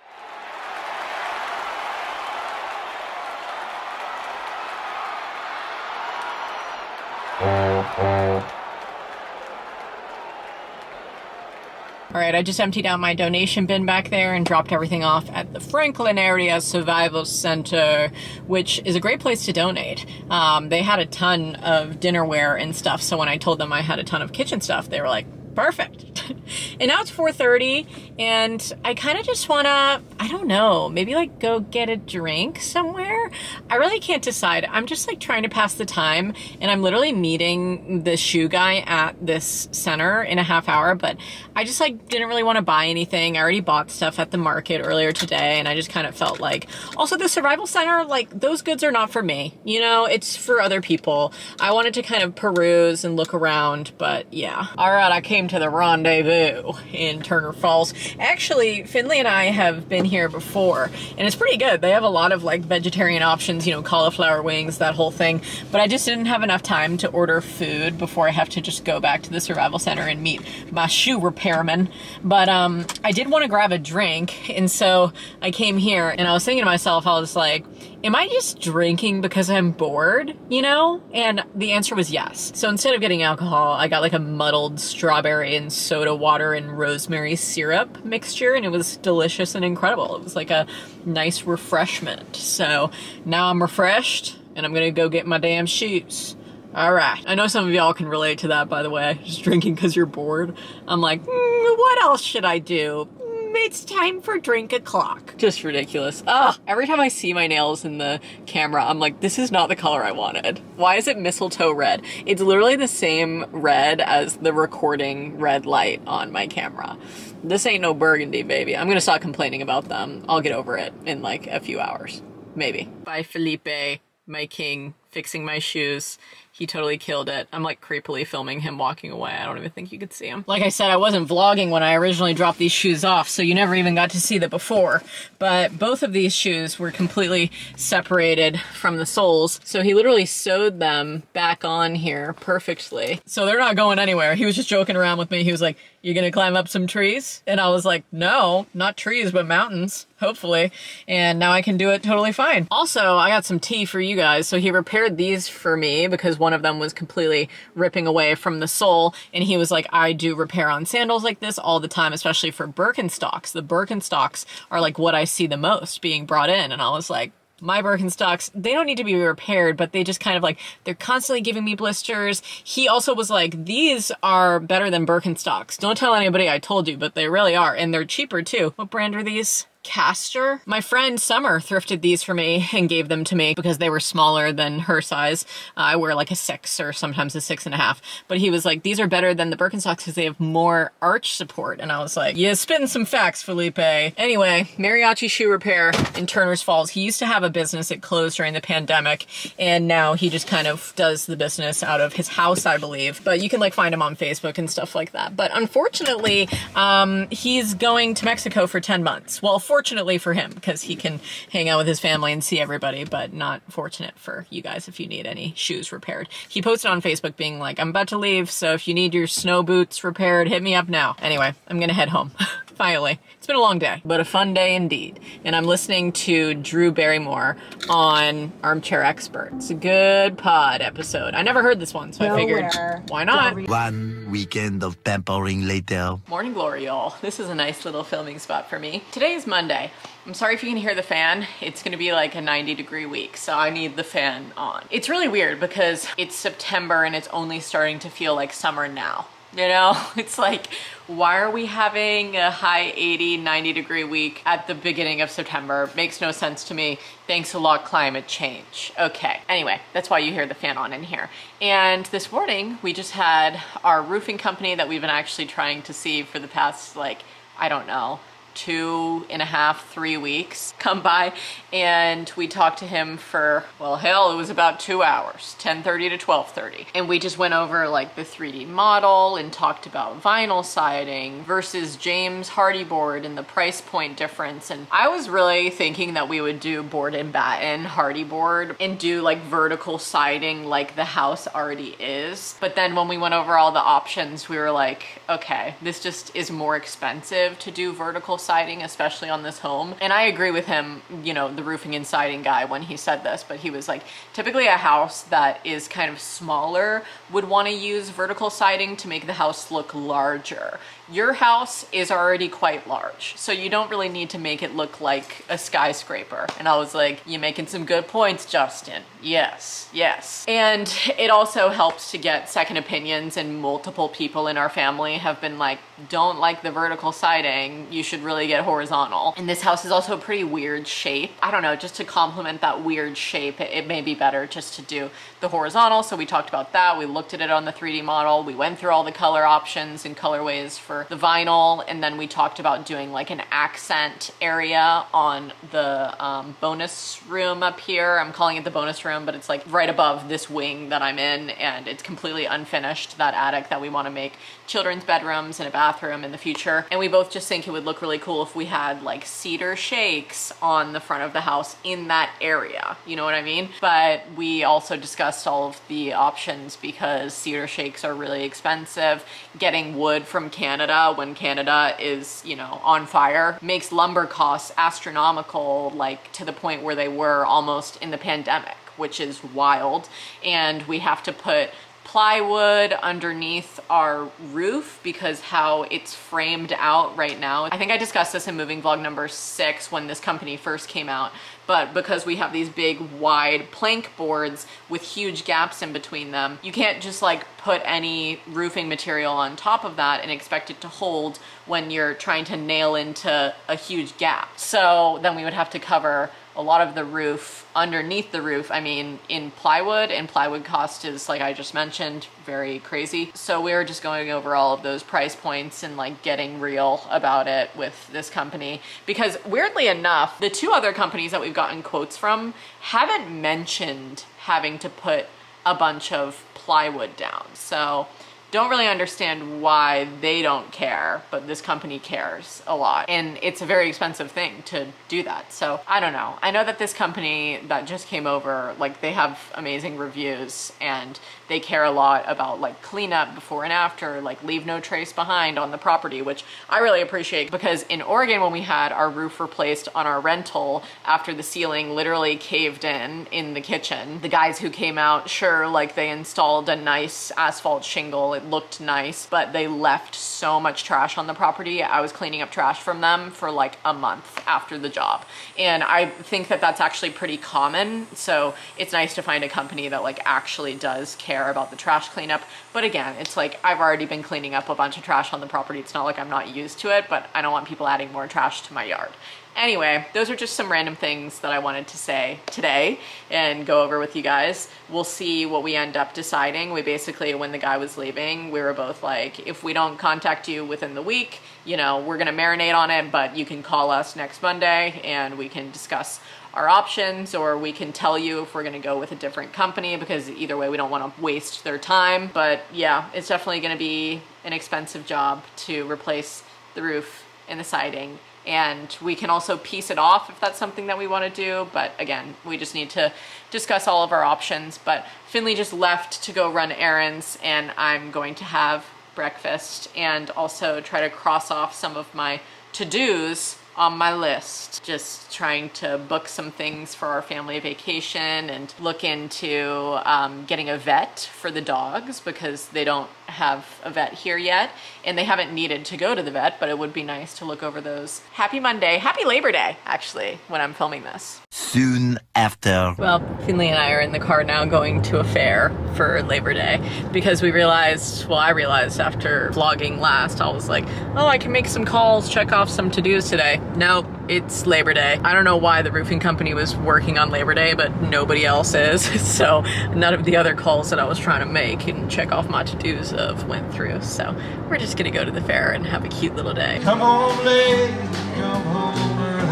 All right, I just emptied out my donation bin back there and dropped everything off at the Franklin Area Survival Center, which is a great place to donate. Um, they had a ton of dinnerware and stuff, so when I told them I had a ton of kitchen stuff, they were like, perfect. and now it's 4.30 and I kind of just want to, I don't know, maybe like go get a drink somewhere. I really can't decide. I'm just like trying to pass the time and I'm literally meeting the shoe guy at this center in a half hour, but I just like didn't really want to buy anything. I already bought stuff at the market earlier today and I just kind of felt like, also the survival center, like those goods are not for me. You know, it's for other people. I wanted to kind of peruse and look around, but yeah. All right, I came to the rendezvous in Turner Falls. Actually, Finley and I have been here before, and it's pretty good. They have a lot of like vegetarian options, you know, cauliflower wings, that whole thing. But I just didn't have enough time to order food before I have to just go back to the survival center and meet my shoe repairman. But um, I did want to grab a drink, and so I came here, and I was thinking to myself, I was like, am I just drinking because I'm bored, you know? And the answer was yes. So instead of getting alcohol, I got like a muddled strawberry and soda water and rosemary syrup mixture, and it was delicious and incredible. It was like a nice refreshment. So now I'm refreshed, and I'm gonna go get my damn shoes. All right. I know some of y'all can relate to that, by the way. Just drinking because you're bored. I'm like, mm, what else should I do? It's time for drink o'clock. Just ridiculous. Ugh. Every time I see my nails in the camera, I'm like, this is not the color I wanted. Why is it mistletoe red? It's literally the same red as the recording red light on my camera. This ain't no burgundy, baby. I'm gonna stop complaining about them. I'll get over it in like a few hours. Maybe. Bye, Felipe, my king, fixing my shoes. He totally killed it. I'm like creepily filming him walking away. I don't even think you could see him. Like I said, I wasn't vlogging when I originally dropped these shoes off, so you never even got to see the before. But both of these shoes were completely separated from the soles. So he literally sewed them back on here perfectly. So they're not going anywhere. He was just joking around with me. He was like, you gonna climb up some trees? And I was like, no, not trees, but mountains, hopefully. And now I can do it totally fine. Also, I got some tea for you guys. So he repaired these for me because one of them was completely ripping away from the sole. And he was like, I do repair on sandals like this all the time, especially for Birkenstocks. The Birkenstocks are like what I see the most being brought in. And I was like, my Birkenstocks, they don't need to be repaired, but they just kind of like, they're constantly giving me blisters. He also was like, these are better than Birkenstocks. Don't tell anybody I told you, but they really are. And they're cheaper too. What brand are these? Castor. My friend Summer thrifted these for me and gave them to me because they were smaller than her size. Uh, I wear like a six or sometimes a six and a half. But he was like, these are better than the Birkenstocks because they have more arch support. And I was like, yeah, spitting some facts, Felipe. Anyway, Mariachi Shoe Repair in Turner's Falls. He used to have a business. It closed during the pandemic. And now he just kind of does the business out of his house, I believe. But you can like find him on Facebook and stuff like that. But unfortunately, um, he's going to Mexico for 10 months. Well, fortunately for him, because he can hang out with his family and see everybody, but not fortunate for you guys if you need any shoes repaired. He posted on Facebook being like, I'm about to leave, so if you need your snow boots repaired, hit me up now. Anyway, I'm gonna head home. Finally. It's been a long day, but a fun day indeed. And I'm listening to Drew Barrymore on Armchair Expert. It's a good pod episode. I never heard this one, so I figured, why not? One weekend of pampering later. Morning glory, y'all. This is a nice little filming spot for me. Today is Monday. I'm sorry if you can hear the fan. It's gonna be like a 90 degree week, so I need the fan on. It's really weird because it's September and it's only starting to feel like summer now. You know, it's like, why are we having a high 80, 90 degree week at the beginning of September? Makes no sense to me. Thanks a lot, climate change. Okay, anyway, that's why you hear the fan on in here. And this morning, we just had our roofing company that we've been actually trying to see for the past, like, I don't know, two and a half, three weeks come by and we talked to him for, well, hell, it was about two hours, 10.30 to 12.30. And we just went over like the 3D model and talked about vinyl siding versus James Hardie board and the price point difference. And I was really thinking that we would do board and batten Hardie board and do like vertical siding like the house already is. But then when we went over all the options, we were like, okay, this just is more expensive to do vertical siding, especially on this home. And I agree with him, you know, the roofing and siding guy when he said this, but he was like, typically a house that is kind of smaller would want to use vertical siding to make the house look larger. Your house is already quite large, so you don't really need to make it look like a skyscraper. And I was like, you're making some good points, Justin. Yes, yes. And it also helps to get second opinions and multiple people in our family have been like, don't like the vertical siding, you should really get horizontal. And this house is also a pretty weird shape. I don't know, just to complement that weird shape, it, it may be better just to do the horizontal. So we talked about that. We looked at it on the 3D model. We went through all the color options and colorways for the vinyl. And then we talked about doing like an accent area on the um, bonus room up here. I'm calling it the bonus room, but it's like right above this wing that I'm in and it's completely unfinished, that attic that we wanna make children's bedrooms and a bathroom in the future. And we both just think it would look really cool if we had like cedar shakes on the front of the house in that area. You know what I mean? But we also discussed all of the options because cedar shakes are really expensive. Getting wood from Canada when Canada is, you know, on fire makes lumber costs astronomical, like to the point where they were almost in the pandemic which is wild. And we have to put plywood underneath our roof because how it's framed out right now. I think I discussed this in moving vlog number six when this company first came out, but because we have these big wide plank boards with huge gaps in between them, you can't just like put any roofing material on top of that and expect it to hold when you're trying to nail into a huge gap. So then we would have to cover a lot of the roof underneath the roof, I mean, in plywood, and plywood cost is, like I just mentioned, very crazy. So we were just going over all of those price points and like getting real about it with this company. Because weirdly enough, the two other companies that we've gotten quotes from haven't mentioned having to put a bunch of plywood down. So don't really understand why they don't care, but this company cares a lot. And it's a very expensive thing to do that. So I don't know. I know that this company that just came over, like they have amazing reviews and they care a lot about like cleanup before and after, like leave no trace behind on the property, which I really appreciate because in Oregon, when we had our roof replaced on our rental after the ceiling literally caved in in the kitchen, the guys who came out, sure, like they installed a nice asphalt shingle it looked nice, but they left so much trash on the property. I was cleaning up trash from them for like a month after the job. And I think that that's actually pretty common. So it's nice to find a company that like actually does care about the trash cleanup. But again, it's like I've already been cleaning up a bunch of trash on the property. It's not like I'm not used to it, but I don't want people adding more trash to my yard. Anyway, those are just some random things that I wanted to say today and go over with you guys. We'll see what we end up deciding. We basically, when the guy was leaving, we were both like, if we don't contact you within the week, you know, we're gonna marinate on it, but you can call us next Monday and we can discuss our options or we can tell you if we're gonna go with a different company because either way we don't wanna waste their time. But yeah, it's definitely gonna be an expensive job to replace the roof and the siding. And we can also piece it off if that's something that we want to do. But again we just need to discuss all of our options. But Finley just left to go run errands and I'm going to have breakfast and also try to cross off some of my to-dos on my list. Just trying to book some things for our family vacation and look into um, getting a vet for the dogs because they don't have a vet here yet and they haven't needed to go to the vet, but it would be nice to look over those. Happy Monday, happy Labor Day, actually, when I'm filming this. Soon after. Well, Finley and I are in the car now going to a fair for Labor Day because we realized, well, I realized after vlogging last, I was like, oh, I can make some calls, check off some to-dos today. Nope, it's Labor Day. I don't know why the roofing company was working on Labor Day, but nobody else is. So none of the other calls that I was trying to make and check off my to-dos of went through. So we're just gonna go to the fair and have a cute little day. Come home late, come home early.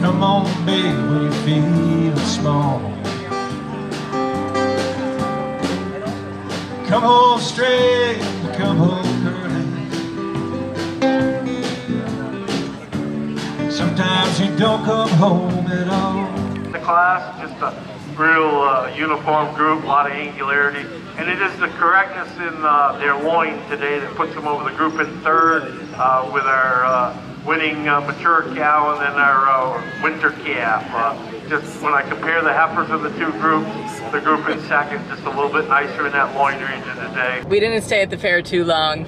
Come on, big when you feel small. Come home straight, come home Sometimes you don't come home at all. The class, just a real uh, uniform group, a lot of angularity. And it is the correctness in uh, their loin today that puts them over the group in third uh, with our uh, winning uh, mature cow and then our uh, winter calf. Uh, just when I compare the heifers of the two groups, the group in second just a little bit nicer in that loin region today. We didn't stay at the fair too long.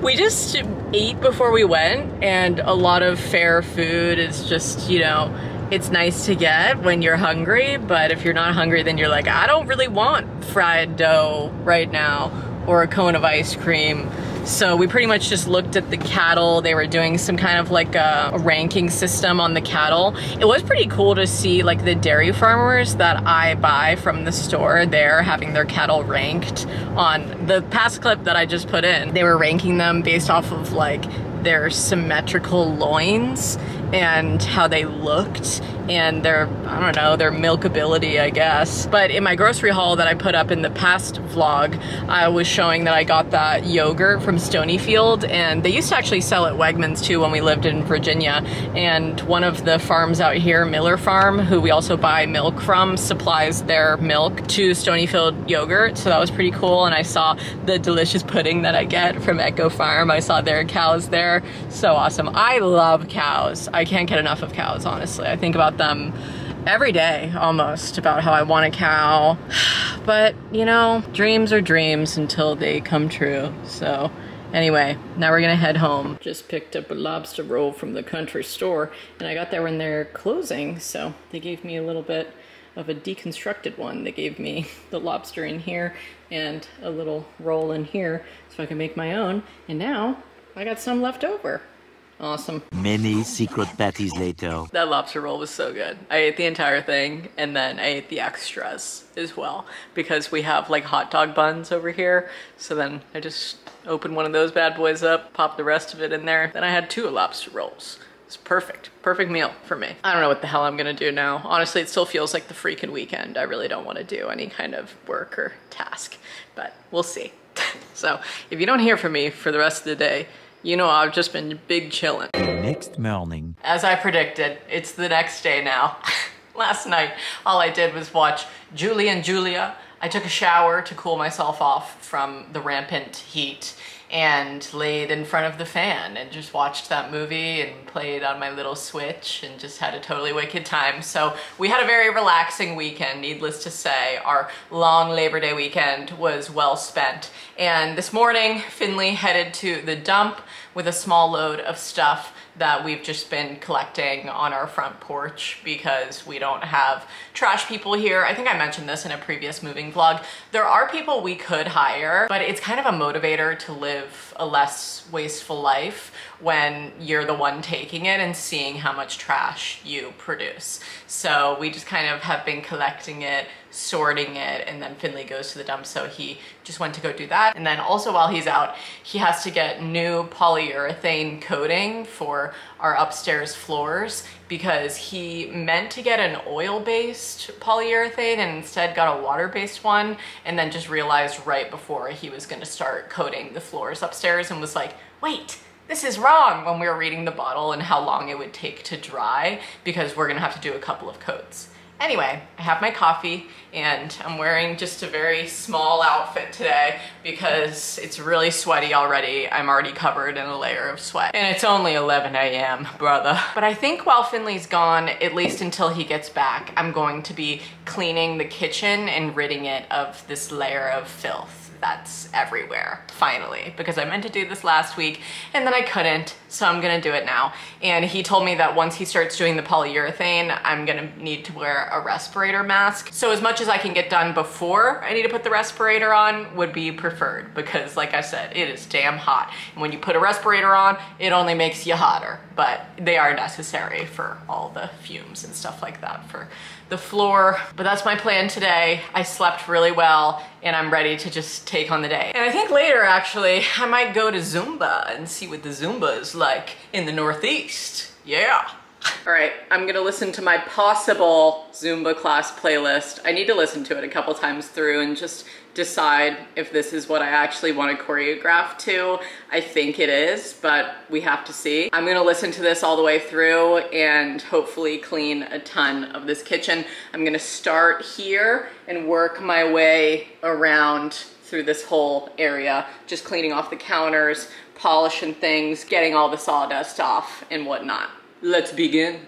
We just ate before we went and a lot of fair food is just, you know, it's nice to get when you're hungry, but if you're not hungry, then you're like, I don't really want fried dough right now or a cone of ice cream. So we pretty much just looked at the cattle. They were doing some kind of like a, a, ranking system on the cattle. It was pretty cool to see like the dairy farmers that I buy from the store there having their cattle ranked on the past clip that I just put in. They were ranking them based off of like their symmetrical loins and how they looked and their, I don't know, their milkability, I guess. But in my grocery haul that I put up in the past vlog, I was showing that I got that yogurt from Stonyfield and they used to actually sell at Wegmans too when we lived in Virginia. And one of the farms out here, Miller Farm, who we also buy milk from, supplies their milk to Stonyfield yogurt. So that was pretty cool. And I saw the delicious pudding that I get from Echo Farm. I saw their cows there. So awesome. I love cows. I can't get enough of cows, honestly. I think about them every day almost about how I want a cow. But, you know, dreams are dreams until they come true. So, anyway, now we're gonna head home. Just picked up a lobster roll from the country store, and I got there when they're closing, so they gave me a little bit of a deconstructed one. They gave me the lobster in here and a little roll in here so I can make my own. And now I got some left over. Awesome. Many secret patties later. That lobster roll was so good. I ate the entire thing and then I ate the extras as well because we have like hot dog buns over here. So then I just opened one of those bad boys up, popped the rest of it in there. Then I had two lobster rolls. It's perfect. Perfect meal for me. I don't know what the hell I'm gonna do now. Honestly, it still feels like the freaking weekend. I really don't wanna do any kind of work or task, but we'll see. so if you don't hear from me for the rest of the day, you know I've just been big chillin'. Next morning. As I predicted, it's the next day now. Last night, all I did was watch Julie and Julia. I took a shower to cool myself off from the rampant heat and laid in front of the fan and just watched that movie and played on my little Switch and just had a totally wicked time. So we had a very relaxing weekend, needless to say. Our long Labor Day weekend was well spent. And this morning, Finley headed to the dump with a small load of stuff that we've just been collecting on our front porch because we don't have trash people here. I think I mentioned this in a previous moving vlog. There are people we could hire, but it's kind of a motivator to live a less wasteful life when you're the one taking it and seeing how much trash you produce. So we just kind of have been collecting it, sorting it, and then Finley goes to the dump, so he just went to go do that. And then also while he's out, he has to get new polyurethane coating for our upstairs floors because he meant to get an oil-based polyurethane and instead got a water-based one and then just realized right before he was gonna start coating the floors upstairs and was like, wait, this is wrong when we were reading the bottle and how long it would take to dry because we're gonna have to do a couple of coats. Anyway, I have my coffee and I'm wearing just a very small outfit today because it's really sweaty already. I'm already covered in a layer of sweat. And it's only 11 a.m., brother. But I think while Finley's gone, at least until he gets back, I'm going to be cleaning the kitchen and ridding it of this layer of filth that's everywhere, finally, because I meant to do this last week and then I couldn't, so I'm gonna do it now. And he told me that once he starts doing the polyurethane, I'm gonna need to wear a respirator mask. So as much as I can get done before I need to put the respirator on would be preferred because like I said, it is damn hot. And when you put a respirator on, it only makes you hotter, but they are necessary for all the fumes and stuff like that for the floor. But that's my plan today. I slept really well and I'm ready to just take on the day. And I think later actually, I might go to Zumba and see what the Zumba is like in the Northeast. Yeah. All right, I'm gonna listen to my possible Zumba class playlist. I need to listen to it a couple times through and just decide if this is what I actually want to choreograph to. I think it is, but we have to see. I'm gonna listen to this all the way through and hopefully clean a ton of this kitchen. I'm gonna start here and work my way around through this whole area, just cleaning off the counters, polishing things, getting all the sawdust off and whatnot. Let's begin.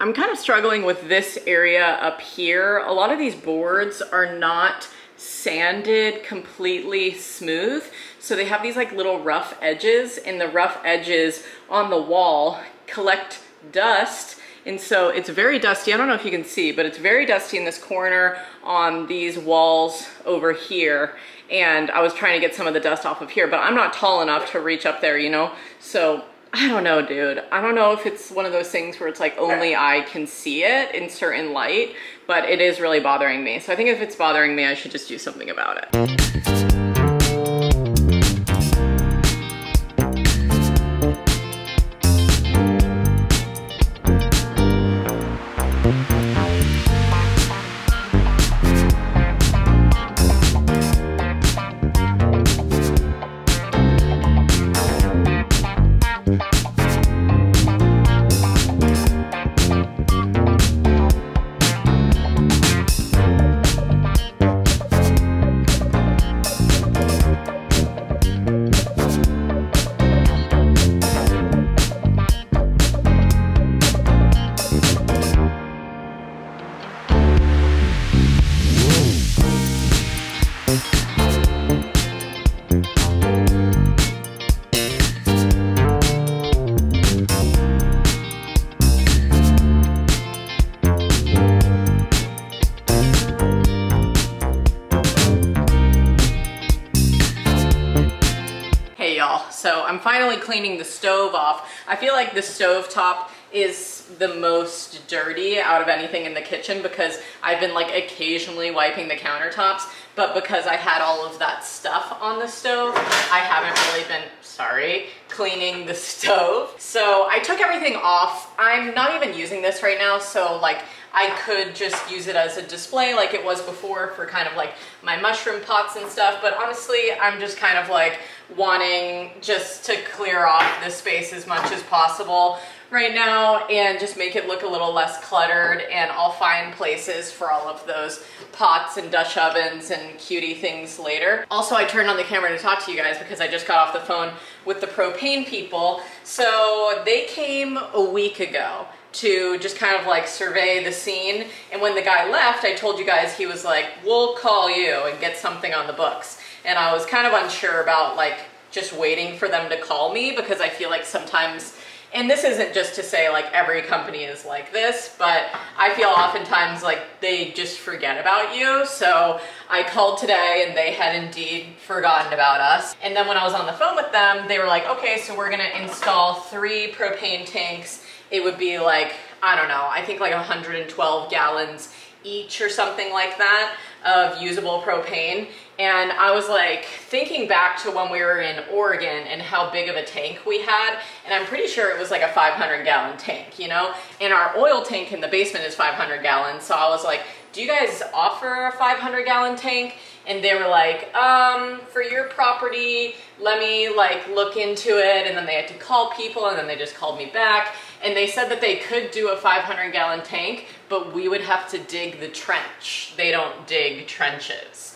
I'm kind of struggling with this area up here. A lot of these boards are not sanded completely smooth. So they have these like little rough edges and the rough edges on the wall collect dust. And so it's very dusty. I don't know if you can see, but it's very dusty in this corner on these walls over here. And I was trying to get some of the dust off of here, but I'm not tall enough to reach up there, you know? So I don't know, dude. I don't know if it's one of those things where it's like only I can see it in certain light, but it is really bothering me. So I think if it's bothering me, I should just do something about it. Cleaning the stove off. I feel like the stove top is the most dirty out of anything in the kitchen because I've been like occasionally wiping the countertops, but because I had all of that stuff on the stove, I haven't really been, sorry, cleaning the stove. So I took everything off. I'm not even using this right now, so like I could just use it as a display like it was before for kind of like my mushroom pots and stuff. But honestly, I'm just kind of like wanting just to clear off the space as much as possible right now and just make it look a little less cluttered and I'll find places for all of those pots and Dutch ovens and cutie things later. Also, I turned on the camera to talk to you guys because I just got off the phone with the propane people. So they came a week ago to just kind of like survey the scene. And when the guy left, I told you guys he was like, we'll call you and get something on the books. And I was kind of unsure about like just waiting for them to call me because I feel like sometimes and this isn't just to say like every company is like this, but I feel oftentimes like they just forget about you. So I called today and they had indeed forgotten about us. And then when I was on the phone with them, they were like, okay, so we're gonna install three propane tanks. It would be like, I don't know, I think like 112 gallons each or something like that of usable propane. And I was like thinking back to when we were in Oregon and how big of a tank we had. And I'm pretty sure it was like a 500 gallon tank, you know? And our oil tank in the basement is 500 gallons. So I was like, do you guys offer a 500 gallon tank? And they were like, um, for your property, let me like look into it. And then they had to call people and then they just called me back. And they said that they could do a 500 gallon tank, but we would have to dig the trench. They don't dig trenches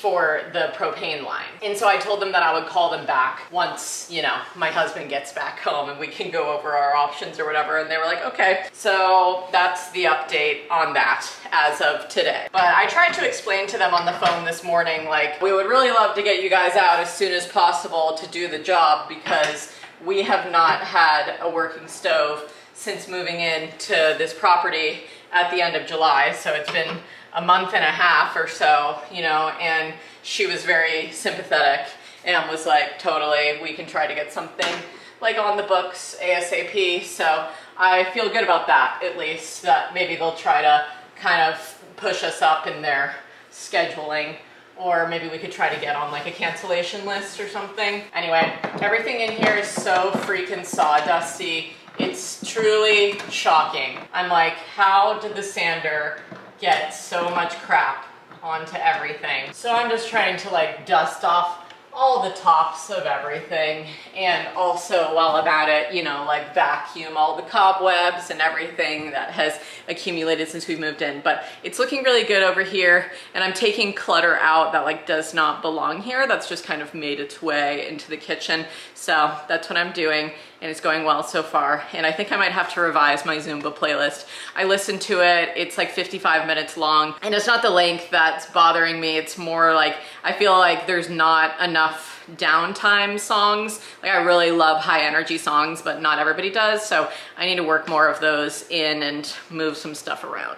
for the propane line. And so I told them that I would call them back once, you know, my husband gets back home and we can go over our options or whatever. And they were like, okay. So that's the update on that as of today. But I tried to explain to them on the phone this morning, like, we would really love to get you guys out as soon as possible to do the job because we have not had a working stove since moving in to this property at the end of July. So it's been a month and a half or so, you know, and she was very sympathetic and was like, totally, we can try to get something like on the books ASAP. So I feel good about that, at least, that maybe they'll try to kind of push us up in their scheduling or maybe we could try to get on like a cancellation list or something. Anyway, everything in here is so freaking sawdusty. It's truly shocking. I'm like, how did the sander get so much crap onto everything. So I'm just trying to like dust off all the tops of everything and also while I'm at it, you know, like vacuum all the cobwebs and everything that has accumulated since we moved in. But it's looking really good over here and I'm taking clutter out that like does not belong here. That's just kind of made its way into the kitchen. So that's what I'm doing and it's going well so far. And I think I might have to revise my Zumba playlist. I listened to it, it's like 55 minutes long, and it's not the length that's bothering me. It's more like, I feel like there's not enough downtime songs. Like I really love high energy songs, but not everybody does. So I need to work more of those in and move some stuff around.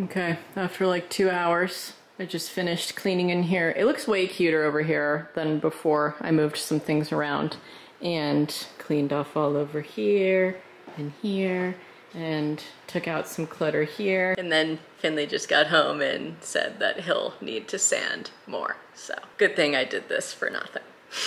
Okay, after like two hours, I just finished cleaning in here. It looks way cuter over here than before. I moved some things around and cleaned off all over here and here and took out some clutter here. And then Finley just got home and said that he'll need to sand more. So good thing I did this for nothing.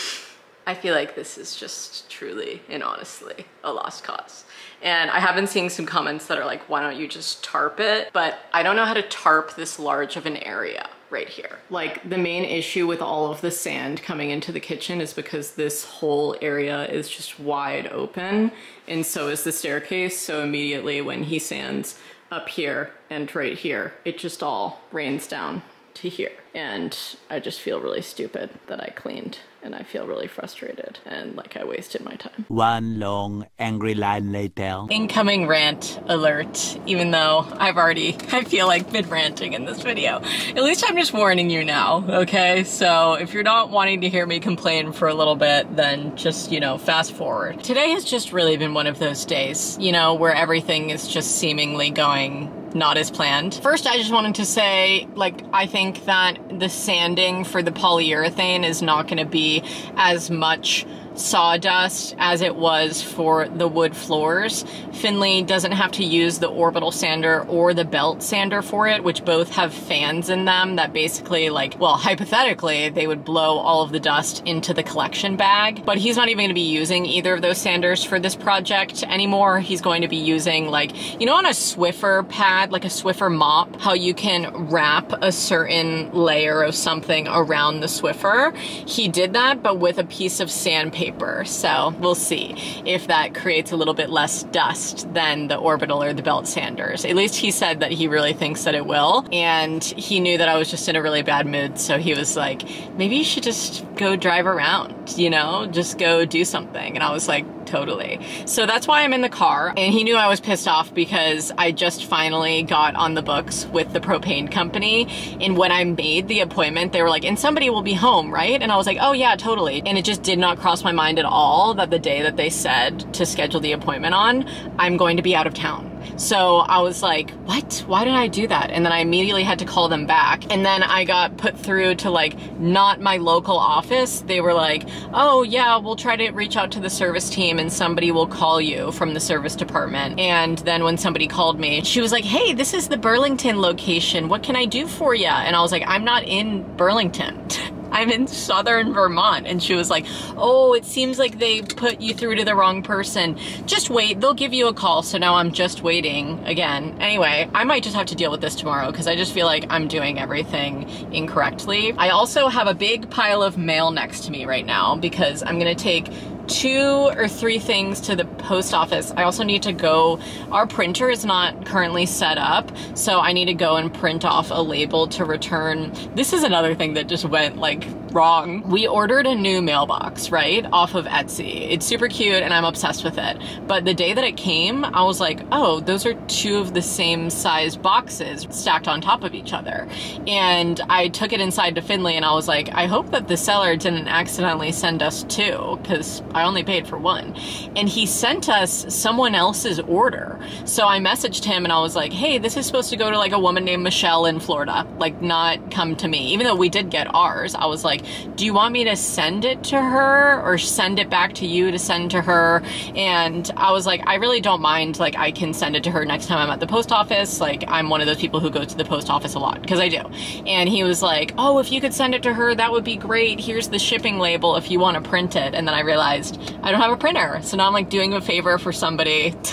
I feel like this is just truly and honestly a lost cause. And I have been seeing some comments that are like, why don't you just tarp it? But I don't know how to tarp this large of an area right here. Like the main issue with all of the sand coming into the kitchen is because this whole area is just wide open and so is the staircase. So immediately when he sands up here and right here, it just all rains down to here. And I just feel really stupid that I cleaned and I feel really frustrated and like I wasted my time. One long angry line later. Incoming rant alert, even though I've already, I feel like been ranting in this video. At least I'm just warning you now, okay? So if you're not wanting to hear me complain for a little bit, then just, you know, fast forward. Today has just really been one of those days, you know, where everything is just seemingly going not as planned. First, I just wanted to say, like, I think that the sanding for the polyurethane is not going to be as much sawdust as it was for the wood floors. Finley doesn't have to use the orbital sander or the belt sander for it, which both have fans in them that basically like, well, hypothetically, they would blow all of the dust into the collection bag. But he's not even going to be using either of those sanders for this project anymore. He's going to be using like, you know, on a Swiffer pad, like a Swiffer mop, how you can wrap a certain layer of something around the Swiffer. He did that, but with a piece of sandpaper. So we'll see if that creates a little bit less dust than the orbital or the belt sanders. At least he said that he really thinks that it will. And he knew that I was just in a really bad mood. So he was like, maybe you should just go drive around, you know, just go do something. And I was like, totally. So that's why I'm in the car. And he knew I was pissed off because I just finally got on the books with the propane company. And when I made the appointment, they were like, and somebody will be home, right? And I was like, oh yeah, totally. And it just did not cross my mind at all that the day that they said to schedule the appointment on, I'm going to be out of town. So I was like, what? Why did I do that? And then I immediately had to call them back. And then I got put through to like not my local office. They were like, oh yeah, we'll try to reach out to the service team and somebody will call you from the service department. And then when somebody called me, she was like, hey, this is the Burlington location. What can I do for you? And I was like, I'm not in Burlington. I'm in southern Vermont. And she was like, Oh, it seems like they put you through to the wrong person. Just wait, they'll give you a call. So now I'm just waiting again. Anyway, I might just have to deal with this tomorrow because I just feel like I'm doing everything incorrectly. I also have a big pile of mail next to me right now because I'm gonna take two or three things to the post office. I also need to go, our printer is not currently set up, so I need to go and print off a label to return. This is another thing that just went like wrong. We ordered a new mailbox, right, off of Etsy. It's super cute and I'm obsessed with it. But the day that it came, I was like, oh, those are two of the same size boxes stacked on top of each other. And I took it inside to Finley and I was like, I hope that the seller didn't accidentally send us two because I only paid for one. And he sent us someone else's order. So I messaged him and I was like, hey, this is supposed to go to like a woman named Michelle in Florida, like not come to me. Even though we did get ours, I was like, do you want me to send it to her or send it back to you to send to her? And I was like, I really don't mind. Like, I can send it to her next time I'm at the post office. Like, I'm one of those people who go to the post office a lot because I do. And he was like, oh, if you could send it to her, that would be great. Here's the shipping label if you want to print it. And then I realized I don't have a printer. So now I'm like doing a favor for somebody.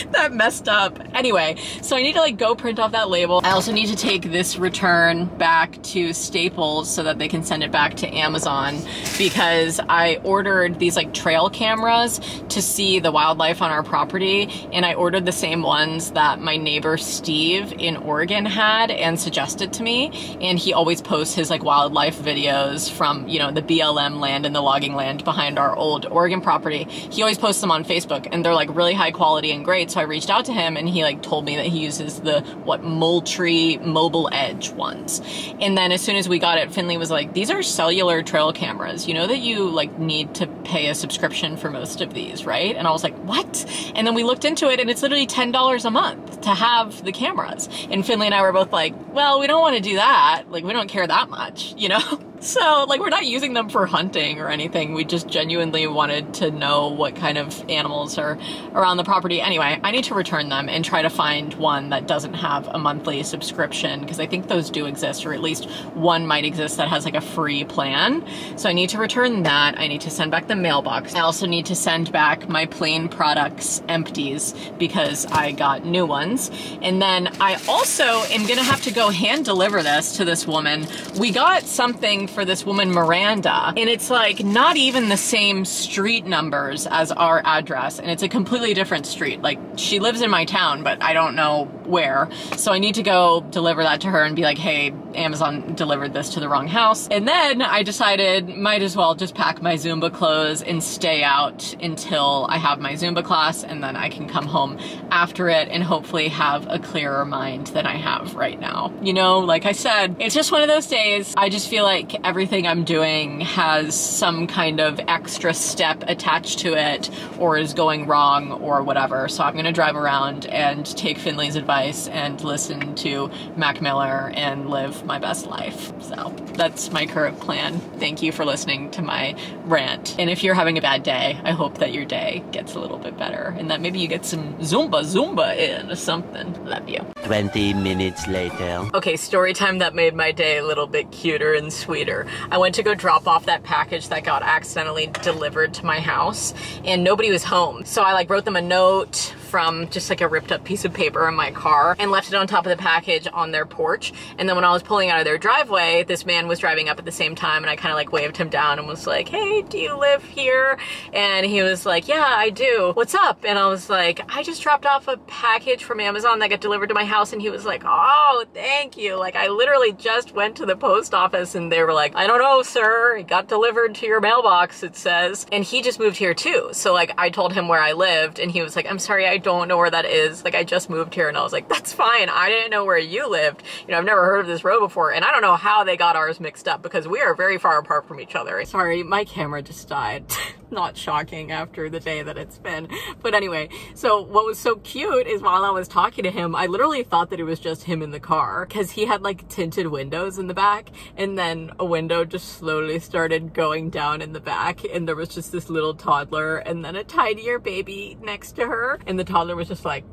that messed up. Anyway, so I need to like go print off that label. I also need to take this return back to Staples so that they can send it back to Amazon because I ordered these like trail cameras to see the wildlife on our property and I ordered the same ones that my neighbor Steve in Oregon had and suggested to me and he always posts his like wildlife videos from, you know, the BLM land and the logging land behind our old Oregon property. He always posts them on Facebook and they're like really high quality and great. So I reached out to him and he like told me that he uses the what Moultrie Mobile Edge ones. And then as soon as we got it, Finley was like, "These are cellular trail cameras. You know that you like need to pay a subscription for most of these, right?" And I was like, "What?" And then we looked into it and it's literally $10 a month to have the cameras. And Finley and I were both like, "Well, we don't want to do that. Like we don't care that much, you know?" So, like, we're not using them for hunting or anything. We just genuinely wanted to know what kind of animals are around the property. Anyway, I need to return them and try to find one that doesn't have a monthly subscription because I think those do exist, or at least one might exist that has like a free plan. So, I need to return that. I need to send back the mailbox. I also need to send back my Plaine Products empties because I got new ones. And then I also am gonna have to go hand deliver this to this woman. We got something for this woman Miranda. And it's like not even the same street numbers as our address. And it's a completely different street. Like she lives in my town but I don't know where. So I need to go deliver that to her and be like hey Amazon delivered this to the wrong house. And then I decided might as well just pack my Zumba clothes and stay out until I have my Zumba class and then I can come home after it and hopefully have a clearer mind than I have right now. You know like I said it's just one of those days. I just feel like everything I'm doing has some kind of extra step attached to it or is going wrong or whatever. So I'm gonna drive around and take Finley's advice and listen to Mac Miller and live my best life. So that's my current plan. Thank you for listening to my rant. And if you're having a bad day, I hope that your day gets a little bit better and that maybe you get some Zumba Zumba in or something. Love you. 20 minutes later. Okay, story time that made my day a little bit cuter and sweeter. I went to go drop off that package that got accidentally delivered to my house and nobody was home. So I like wrote them a note from just like a ripped up piece of paper in my car and left it on top of the package on their porch. And then when I was pulling out of their driveway, this man was driving up at the same time and I kind of like waved him down and was like, hey, do you live here? And he was like, yeah, I do. What's up? And I was like, I just dropped off a package from Amazon that got delivered to my house. And he was like, oh, thank you. Like I literally just went to the post office and they were like, I don't know, sir. It got delivered to your mailbox, it says. And he just moved here too. So like I told him where I lived and he was like, I'm sorry, I don't know where that is. Like I just moved here and I was like, that's fine. I didn't know where you lived. You know, I've never heard of this road before and I don't know how they got ours mixed up because we are very far apart from each other. Sorry, my camera just died. Not shocking after the day that it's been. But anyway, so what was so cute is while I was talking to him, I literally thought that it was just him in the car because he had like tinted windows in the back and then a window just slowly started going down in the back and there was just this little toddler and then a tinier baby next to her and the toddler was just like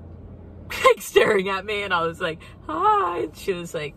like staring at me and I was like, hi. And she was like,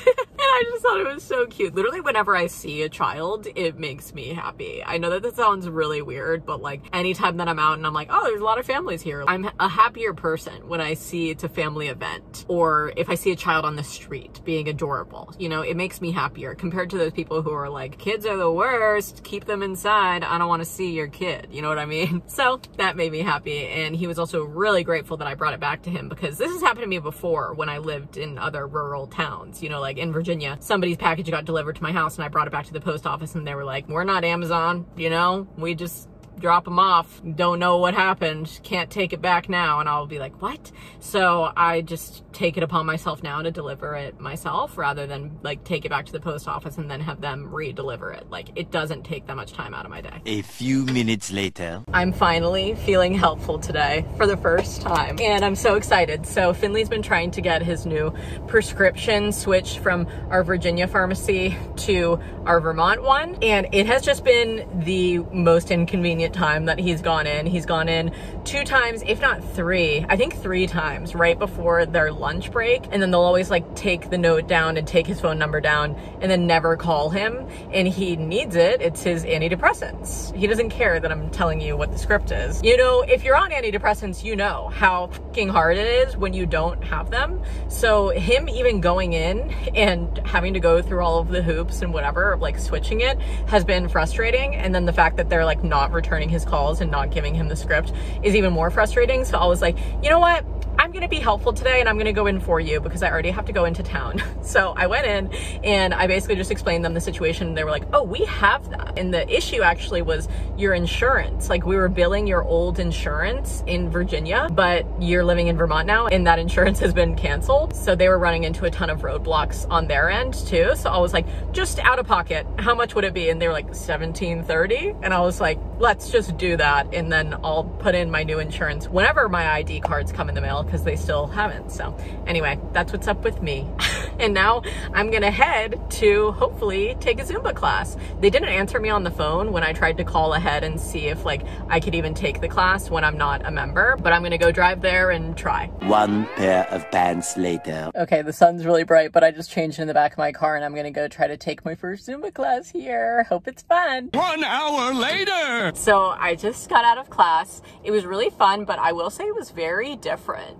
and I just thought it was so cute. Literally, whenever I see a child, it makes me happy. I know that that sounds really weird, but like anytime that I'm out and I'm like, oh, there's a lot of families here, I'm a happier person when I see it's a family event or if I see a child on the street being adorable. You know, it makes me happier compared to those people who are like, kids are the worst, keep them inside. I don't want to see your kid. You know what I mean? So that made me happy. And he was also really grateful that I brought it back to him because this has happened to me before when I lived in other rural towns. You know, like in Virginia, somebody's package got delivered to my house and I brought it back to the post office and they were like, we're not Amazon, you know, we just drop them off. Don't know what happened. Can't take it back now. And I'll be like, what? So I just take it upon myself now to deliver it myself rather than like take it back to the post office and then have them re-deliver it. Like it doesn't take that much time out of my day. A few minutes later. I'm finally feeling helpful today for the first time and I'm so excited. So Finley's been trying to get his new prescription switched from our Virginia pharmacy to our Vermont one and it has just been the most inconvenient time that he's gone in. He's gone in two times, if not three, I think three times right before their lunch break and then they'll always like take the note down and take his phone number down and then never call him and he needs it. It's his antidepressants. He doesn't care that I'm telling you what the script is. You know, if you're on antidepressants, you know how fucking hard it is when you don't have them. So him even going in and having to go through all of the hoops and whatever, like switching it has been frustrating. And then the fact that they're like not returning his calls and not giving him the script is even more frustrating. So I was like, you know what? I'm gonna be helpful today and I'm gonna go in for you because I already have to go into town. So I went in and I basically just explained them the situation. They were like, oh, we have that. And the issue actually was your insurance. Like we were billing your old insurance in Virginia, but you're living in Vermont now and that insurance has been canceled. So they were running into a ton of roadblocks on their end too. So I was like, just out of pocket, how much would it be? And they were like 1730. And I was like, let's just do that. And then I'll put in my new insurance whenever my ID cards come in the mail because they still haven't. So anyway, that's what's up with me. and now I'm gonna head to hopefully take a Zumba class. They didn't answer me on the phone when I tried to call ahead and see if like I could even take the class when I'm not a member, but I'm gonna go drive there and try. One pair of pants later. Okay, the sun's really bright, but I just changed in the back of my car and I'm gonna go try to take my first Zumba class here. Hope it's fun. One hour later. So I just got out of class. It was really fun, but I will say it was very different.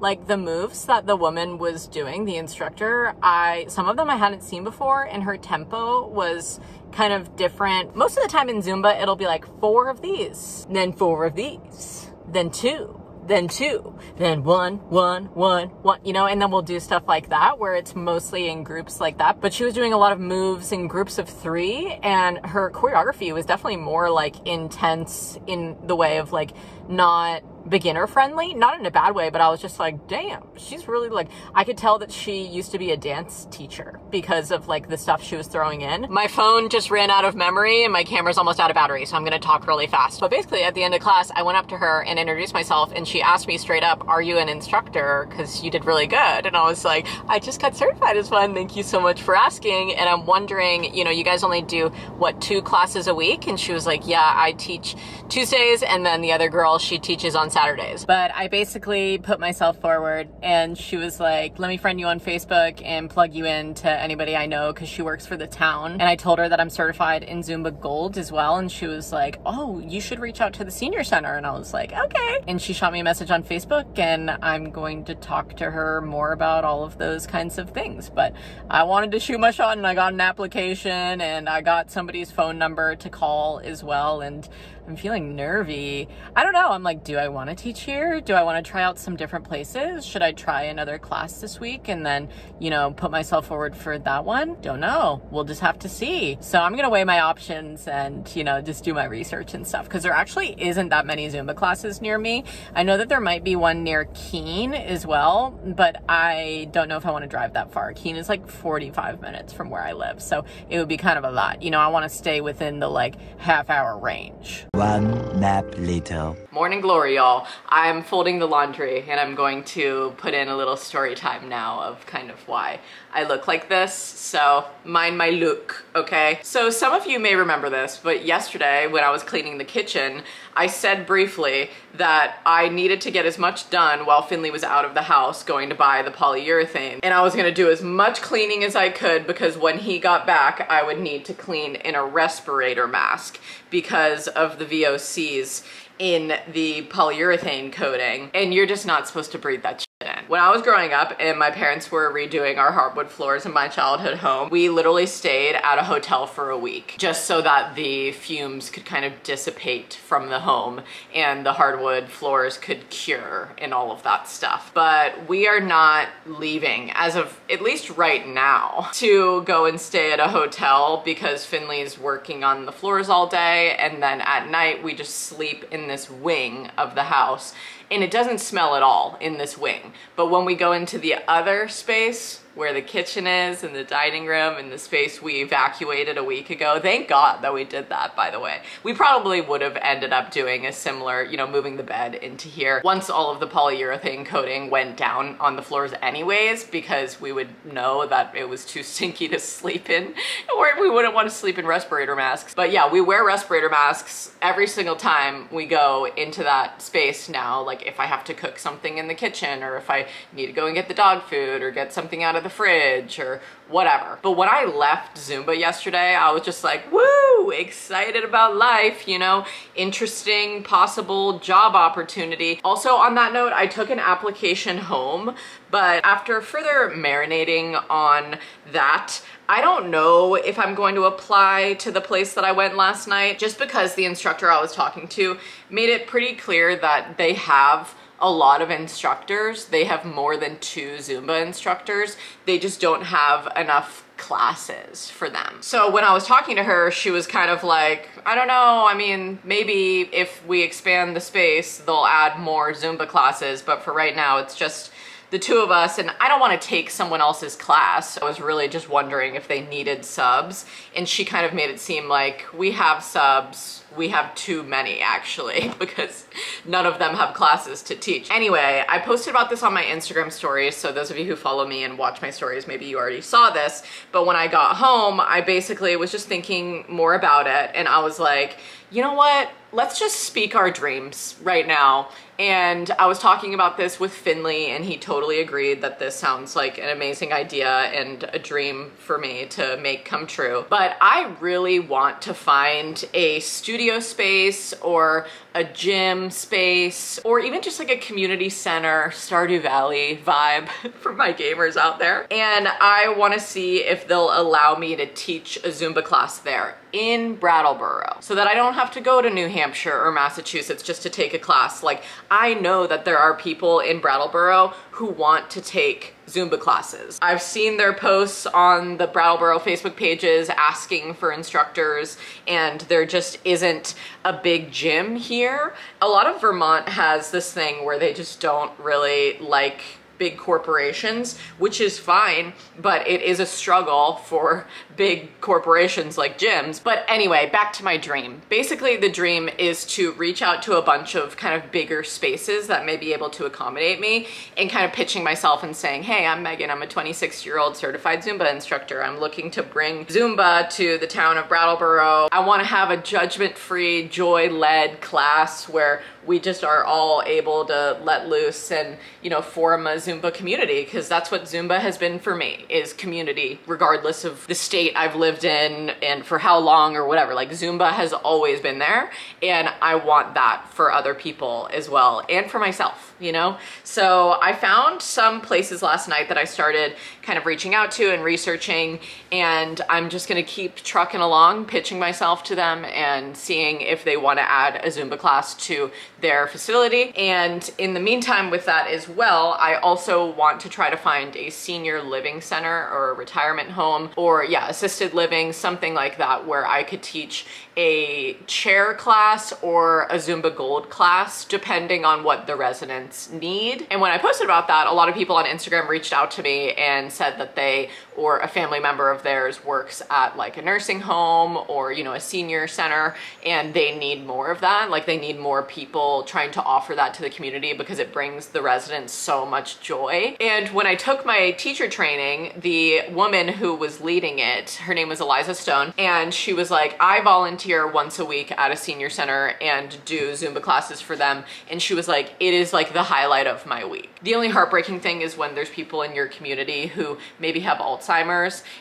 Like the moves that the woman was doing, the instructor, I some of them I hadn't seen before and her tempo was kind of different. Most of the time in Zumba, it'll be like four of these, then four of these, then two, then two, then one, one, one, one, you know, and then we'll do stuff like that where it's mostly in groups like that. But she was doing a lot of moves in groups of three and her choreography was definitely more like intense in the way of like not beginner friendly, not in a bad way, but I was just like, damn, she's really like, I could tell that she used to be a dance teacher because of like the stuff she was throwing in. My phone just ran out of memory and my camera's almost out of battery, so I'm gonna talk really fast. But basically, at the end of class, I went up to her and introduced myself, and she asked me straight up, Are you an instructor? Because you did really good. And I was like, I just got certified as one. Thank you so much for asking. And I'm wondering, you know, you guys only do what, two classes a week? And she was like, Yeah, I teach Tuesdays, and then the other girl, she teaches on Saturdays. But I basically put myself forward, and she was like, Let me friend you on Facebook and plug you in to anybody I know because she works for the town. And I told her that I'm certified in Zumba Gold as well. And she was like, Oh, you should reach out to the senior center. And I was like, Okay. And she shot me a message on Facebook, and I'm going to talk to her more about all of those kinds of things. But I wanted to shoot my shot, and I got an application, and I got somebody's phone number to call as well. And I'm feeling nervy. I don't know. I'm like, do I want to teach here? Do I want to try out some different places? Should I try another class this week and then, you know, put myself forward for that one? Don't know. We'll just have to see. So I'm going to weigh my options and, you know, just do my research and stuff because there actually isn't that many Zumba classes near me. I know that there might be one near Keene as well, but I don't know if I want to drive that far. Keene is like 45 minutes from where I live. So it would be kind of a lot. You know, I want to stay within the like half hour range. One nap later. Morning glory, y'all. I'm folding the laundry and I'm going to put in a little story time now of kind of why I look like this. So mind my look, okay? So some of you may remember this, but yesterday when I was cleaning the kitchen, I said briefly that I needed to get as much done while Finley was out of the house going to buy the polyurethane. And I was gonna do as much cleaning as I could because when he got back, I would need to clean in a respirator mask because of the VOCs in the polyurethane coating. And you're just not supposed to breathe that. When I was growing up and my parents were redoing our hardwood floors in my childhood home, we literally stayed at a hotel for a week just so that the fumes could kind of dissipate from the home and the hardwood floors could cure and all of that stuff. But we are not leaving as of at least right now to go and stay at a hotel because Finley is working on the floors all day and then at night we just sleep in this wing of the house and it doesn't smell at all in this wing. But when we go into the other space where the kitchen is and the dining room and the space we evacuated a week ago, thank God that we did that, by the way. We probably would have ended up doing a similar, you know, moving the bed into here once all of the polyurethane coating went down on the floors anyways, because we would know that it was too stinky to sleep in, or we wouldn't want to sleep in respirator masks. But yeah, we wear respirator masks every single time we go into that space now, like if I have to cook something in the kitchen or if I need to go and get the dog food or get something out of the fridge or whatever. But when I left Zumba yesterday, I was just like, woo, excited about life, you know, interesting possible job opportunity. Also on that note, I took an application home, but after further marinating on that, I don't know if I'm going to apply to the place that I went last night just because the instructor I was talking to made it pretty clear that they have a lot of instructors. They have more than two Zumba instructors. They just don't have enough classes for them. So when I was talking to her, she was kind of like, I don't know, I mean, maybe if we expand the space, they'll add more Zumba classes, but for right now, it's just the two of us and I don't want to take someone else's class. I was really just wondering if they needed subs and she kind of made it seem like we have subs, we have too many actually because none of them have classes to teach. Anyway, I posted about this on my Instagram stories so those of you who follow me and watch my stories maybe you already saw this but when I got home I basically was just thinking more about it and I was like you know what let's just speak our dreams right now and I was talking about this with Finley and he totally agreed that this sounds like an amazing idea and a dream for me to make come true. But I really want to find a studio space or a gym space or even just like a community center, Stardew Valley vibe for my gamers out there. And I want to see if they'll allow me to teach a Zumba class there in Brattleboro so that I don't have to go to New Hampshire or Massachusetts just to take a class. Like I know that there are people in Brattleboro who want to take Zumba classes. I've seen their posts on the Brattleboro Facebook pages asking for instructors and there just isn't a big gym here. A lot of Vermont has this thing where they just don't really like big corporations, which is fine, but it is a struggle for big corporations like gyms. But anyway, back to my dream. Basically, the dream is to reach out to a bunch of kind of bigger spaces that may be able to accommodate me and kind of pitching myself and saying, hey, I'm Meghan, I'm a 26 year old certified Zumba instructor. I'm looking to bring Zumba to the town of Brattleboro. I wanna have a judgment-free, joy-led class where we just are all able to let loose and you know form a Zumba community because that's what Zumba has been for me is community regardless of the state I've lived in and for how long or whatever like Zumba has always been there and I want that for other people as well and for myself you know so I found some places last night that I started kind of reaching out to and researching and I'm just gonna keep trucking along pitching myself to them and seeing if they want to add a Zumba class to their facility. And in the meantime with that as well, I also want to try to find a senior living center or a retirement home or yeah, assisted living, something like that where I could teach a chair class or a Zumba Gold class, depending on what the residents need. And when I posted about that, a lot of people on Instagram reached out to me and said that they or a family member of theirs works at like a nursing home or, you know, a senior center and they need more of that. Like they need more people trying to offer that to the community because it brings the residents so much joy. And when I took my teacher training, the woman who was leading it, her name was Eliza Stone, and she was like, I volunteer once a week at a senior center and do Zumba classes for them. And she was like, it is like the highlight of my week. The only heartbreaking thing is when there's people in your community who maybe have Alzheimer's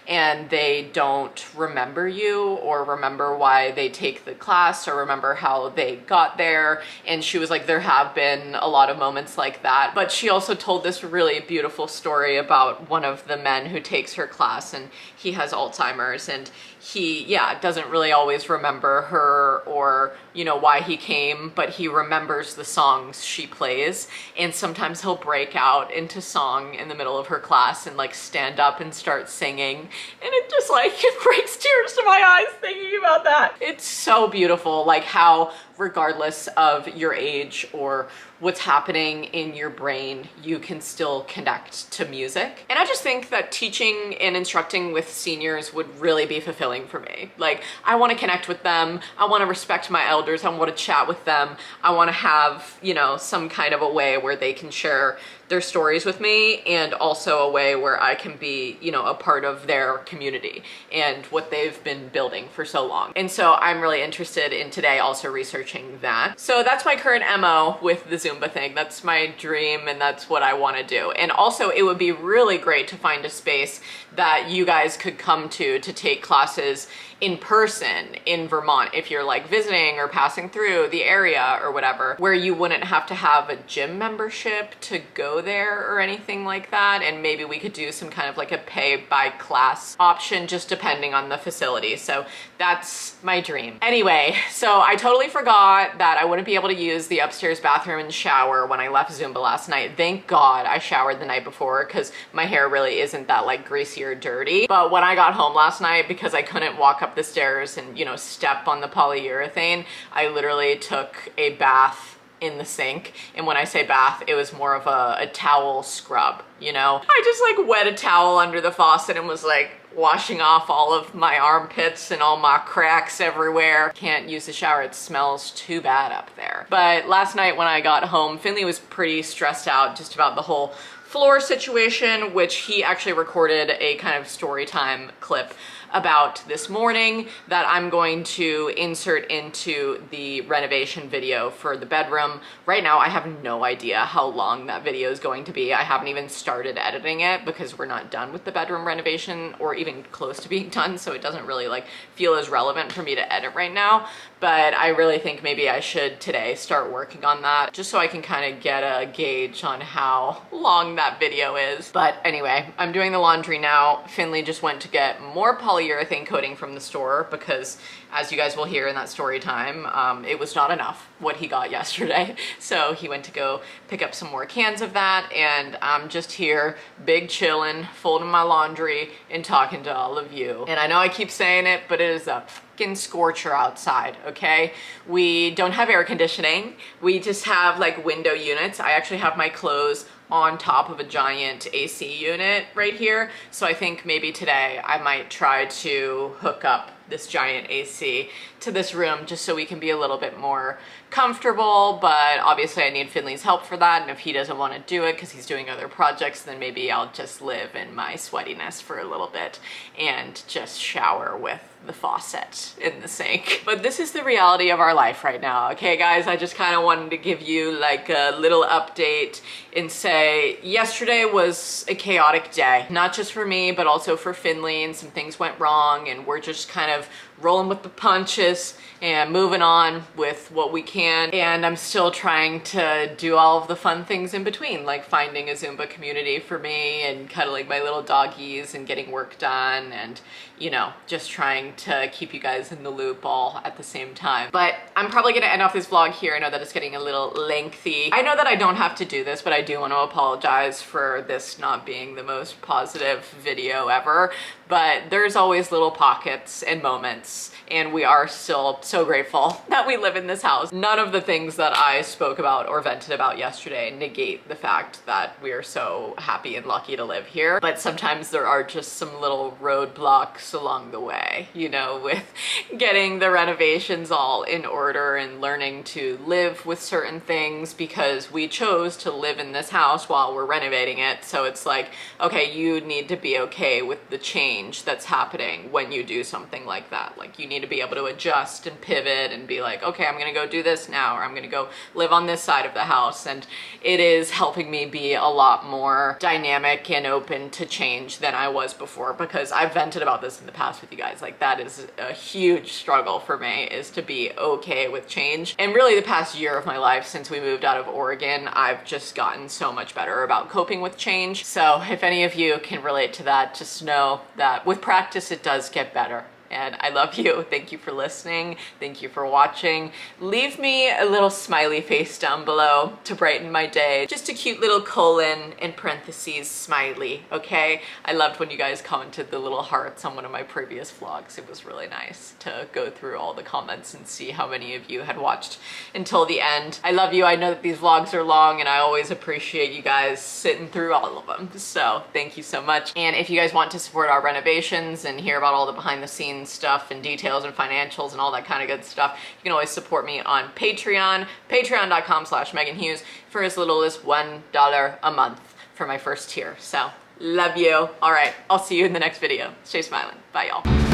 and they don't remember you or remember why they take the class or remember how they got there. And she was like, there have been a lot of moments like that. But she also told this really beautiful story about one of the men who takes her class and he has Alzheimer's and he, yeah, doesn't really always remember her or, you know, why he came, but he remembers the songs she plays. And sometimes he'll break out into song in the middle of her class and like stand up and start singing. And it just like, it brings tears to my eyes thinking about that. It's so beautiful, like how regardless of your age or what's happening in your brain, you can still connect to music. And I just think that teaching and instructing with seniors would really be fulfilling for me. Like, I wanna connect with them, I wanna respect my elders, I wanna chat with them, I wanna have, you know, some kind of a way where they can share their stories with me and also a way where I can be, you know, a part of their community and what they've been building for so long. And so I'm really interested in today also researching that. So that's my current MO with the Zumba thing. That's my dream and that's what I want to do. And also it would be really great to find a space that you guys could come to to take classes in person in Vermont if you're like visiting or passing through the area or whatever, where you wouldn't have to have a gym membership to go there or anything like that. And maybe we could do some kind of like a pay by class option just depending on the facility. So that's my dream. Anyway, so I totally forgot that I wouldn't be able to use the upstairs bathroom and shower when I left Zumba last night. Thank God I showered the night before because my hair really isn't that like greasy or dirty. But when I got home last night, because I couldn't walk up up the stairs and, you know, step on the polyurethane, I literally took a bath in the sink. And when I say bath, it was more of a, a towel scrub, you know? I just like wet a towel under the faucet and was like, washing off all of my armpits and all my cracks everywhere. Can't use the shower, it smells too bad up there. But last night when I got home, Finley was pretty stressed out just about the whole floor situation, which he actually recorded a kind of story time clip about this morning that I'm going to insert into the renovation video for the bedroom. Right now, I have no idea how long that video is going to be. I haven't even started editing it because we're not done with the bedroom renovation or even close to being done, so it doesn't really like feel as relevant for me to edit right now. But I really think maybe I should today start working on that just so I can kind of get a gauge on how long that video is. But anyway, I'm doing the laundry now. Finley just went to get more polyurethane coating from the store because as you guys will hear in that story time, um, it was not enough. what he got yesterday. So he went to go pick up some more cans of that and I'm just here big chillin', folding my laundry and talking to all of you. And I know I keep saying it, but it is a fucking scorcher outside, okay? We don't have air conditioning. We just have like window units. I actually have my clothes on top of a giant AC unit right here. So I think maybe today I might try to hook up this giant AC to this room just so we can be a little bit more comfortable, but obviously I need Finley's help for that, and if he doesn't want to do it because he's doing other projects, then maybe I'll just live in my sweatiness for a little bit and just shower with the faucet in the sink. But this is the reality of our life right now, okay guys? I just kind of wanted to give you like a little update and say yesterday was a chaotic day, not just for me, but also for Finley and some things went wrong and we're just kind of rolling with the punches and moving on with what we can. And I'm still trying to do all of the fun things in between, like finding a Zumba community for me and cuddling my little doggies and getting work done and, you know, just trying to keep you guys in the loop all at the same time. But I'm probably gonna end off this vlog here. I know that it's getting a little lengthy. I know that I don't have to do this, but I do want to apologize for this not being the most positive video ever. But there's always little pockets and moments and we are still so grateful that we live in this house. None of the things that I spoke about or vented about yesterday negate the fact that we are so happy and lucky to live here. But sometimes there are just some little roadblocks along the way, you know, with getting the renovations all in order and learning to live with certain things because we chose to live in this house while we're renovating it. So it's like, okay, you need to be okay with the change that's happening when you do something like that. Like you need to be able to adjust and pivot and be like, okay, I'm gonna go do this now, or I'm gonna go live on this side of the house. And it is helping me be a lot more dynamic and open to change than I was before because I've vented about this in the past with you guys. Like that is a huge struggle for me is to be okay with change. And really the past year of my life since we moved out of Oregon, I've just gotten so much better about coping with change. So if any of you can relate to that, just know that with practice, it does get better and I love you. Thank you for listening. Thank you for watching. Leave me a little smiley face down below to brighten my day. Just a cute little colon in parentheses smiley, okay? I loved when you guys commented the little hearts on one of my previous vlogs. It was really nice to go through all the comments and see how many of you had watched until the end. I love you. I know that these vlogs are long and I always appreciate you guys sitting through all of them. So thank you so much. And if you guys want to support our renovations and hear about all the behind the scenes stuff and details and financials and all that kind of good stuff, you can always support me on Patreon, patreon.com slash Meghan Hughes for as little as $1 a month for my first tier. So love you. All right, I'll see you in the next video. Stay smiling. Bye y'all.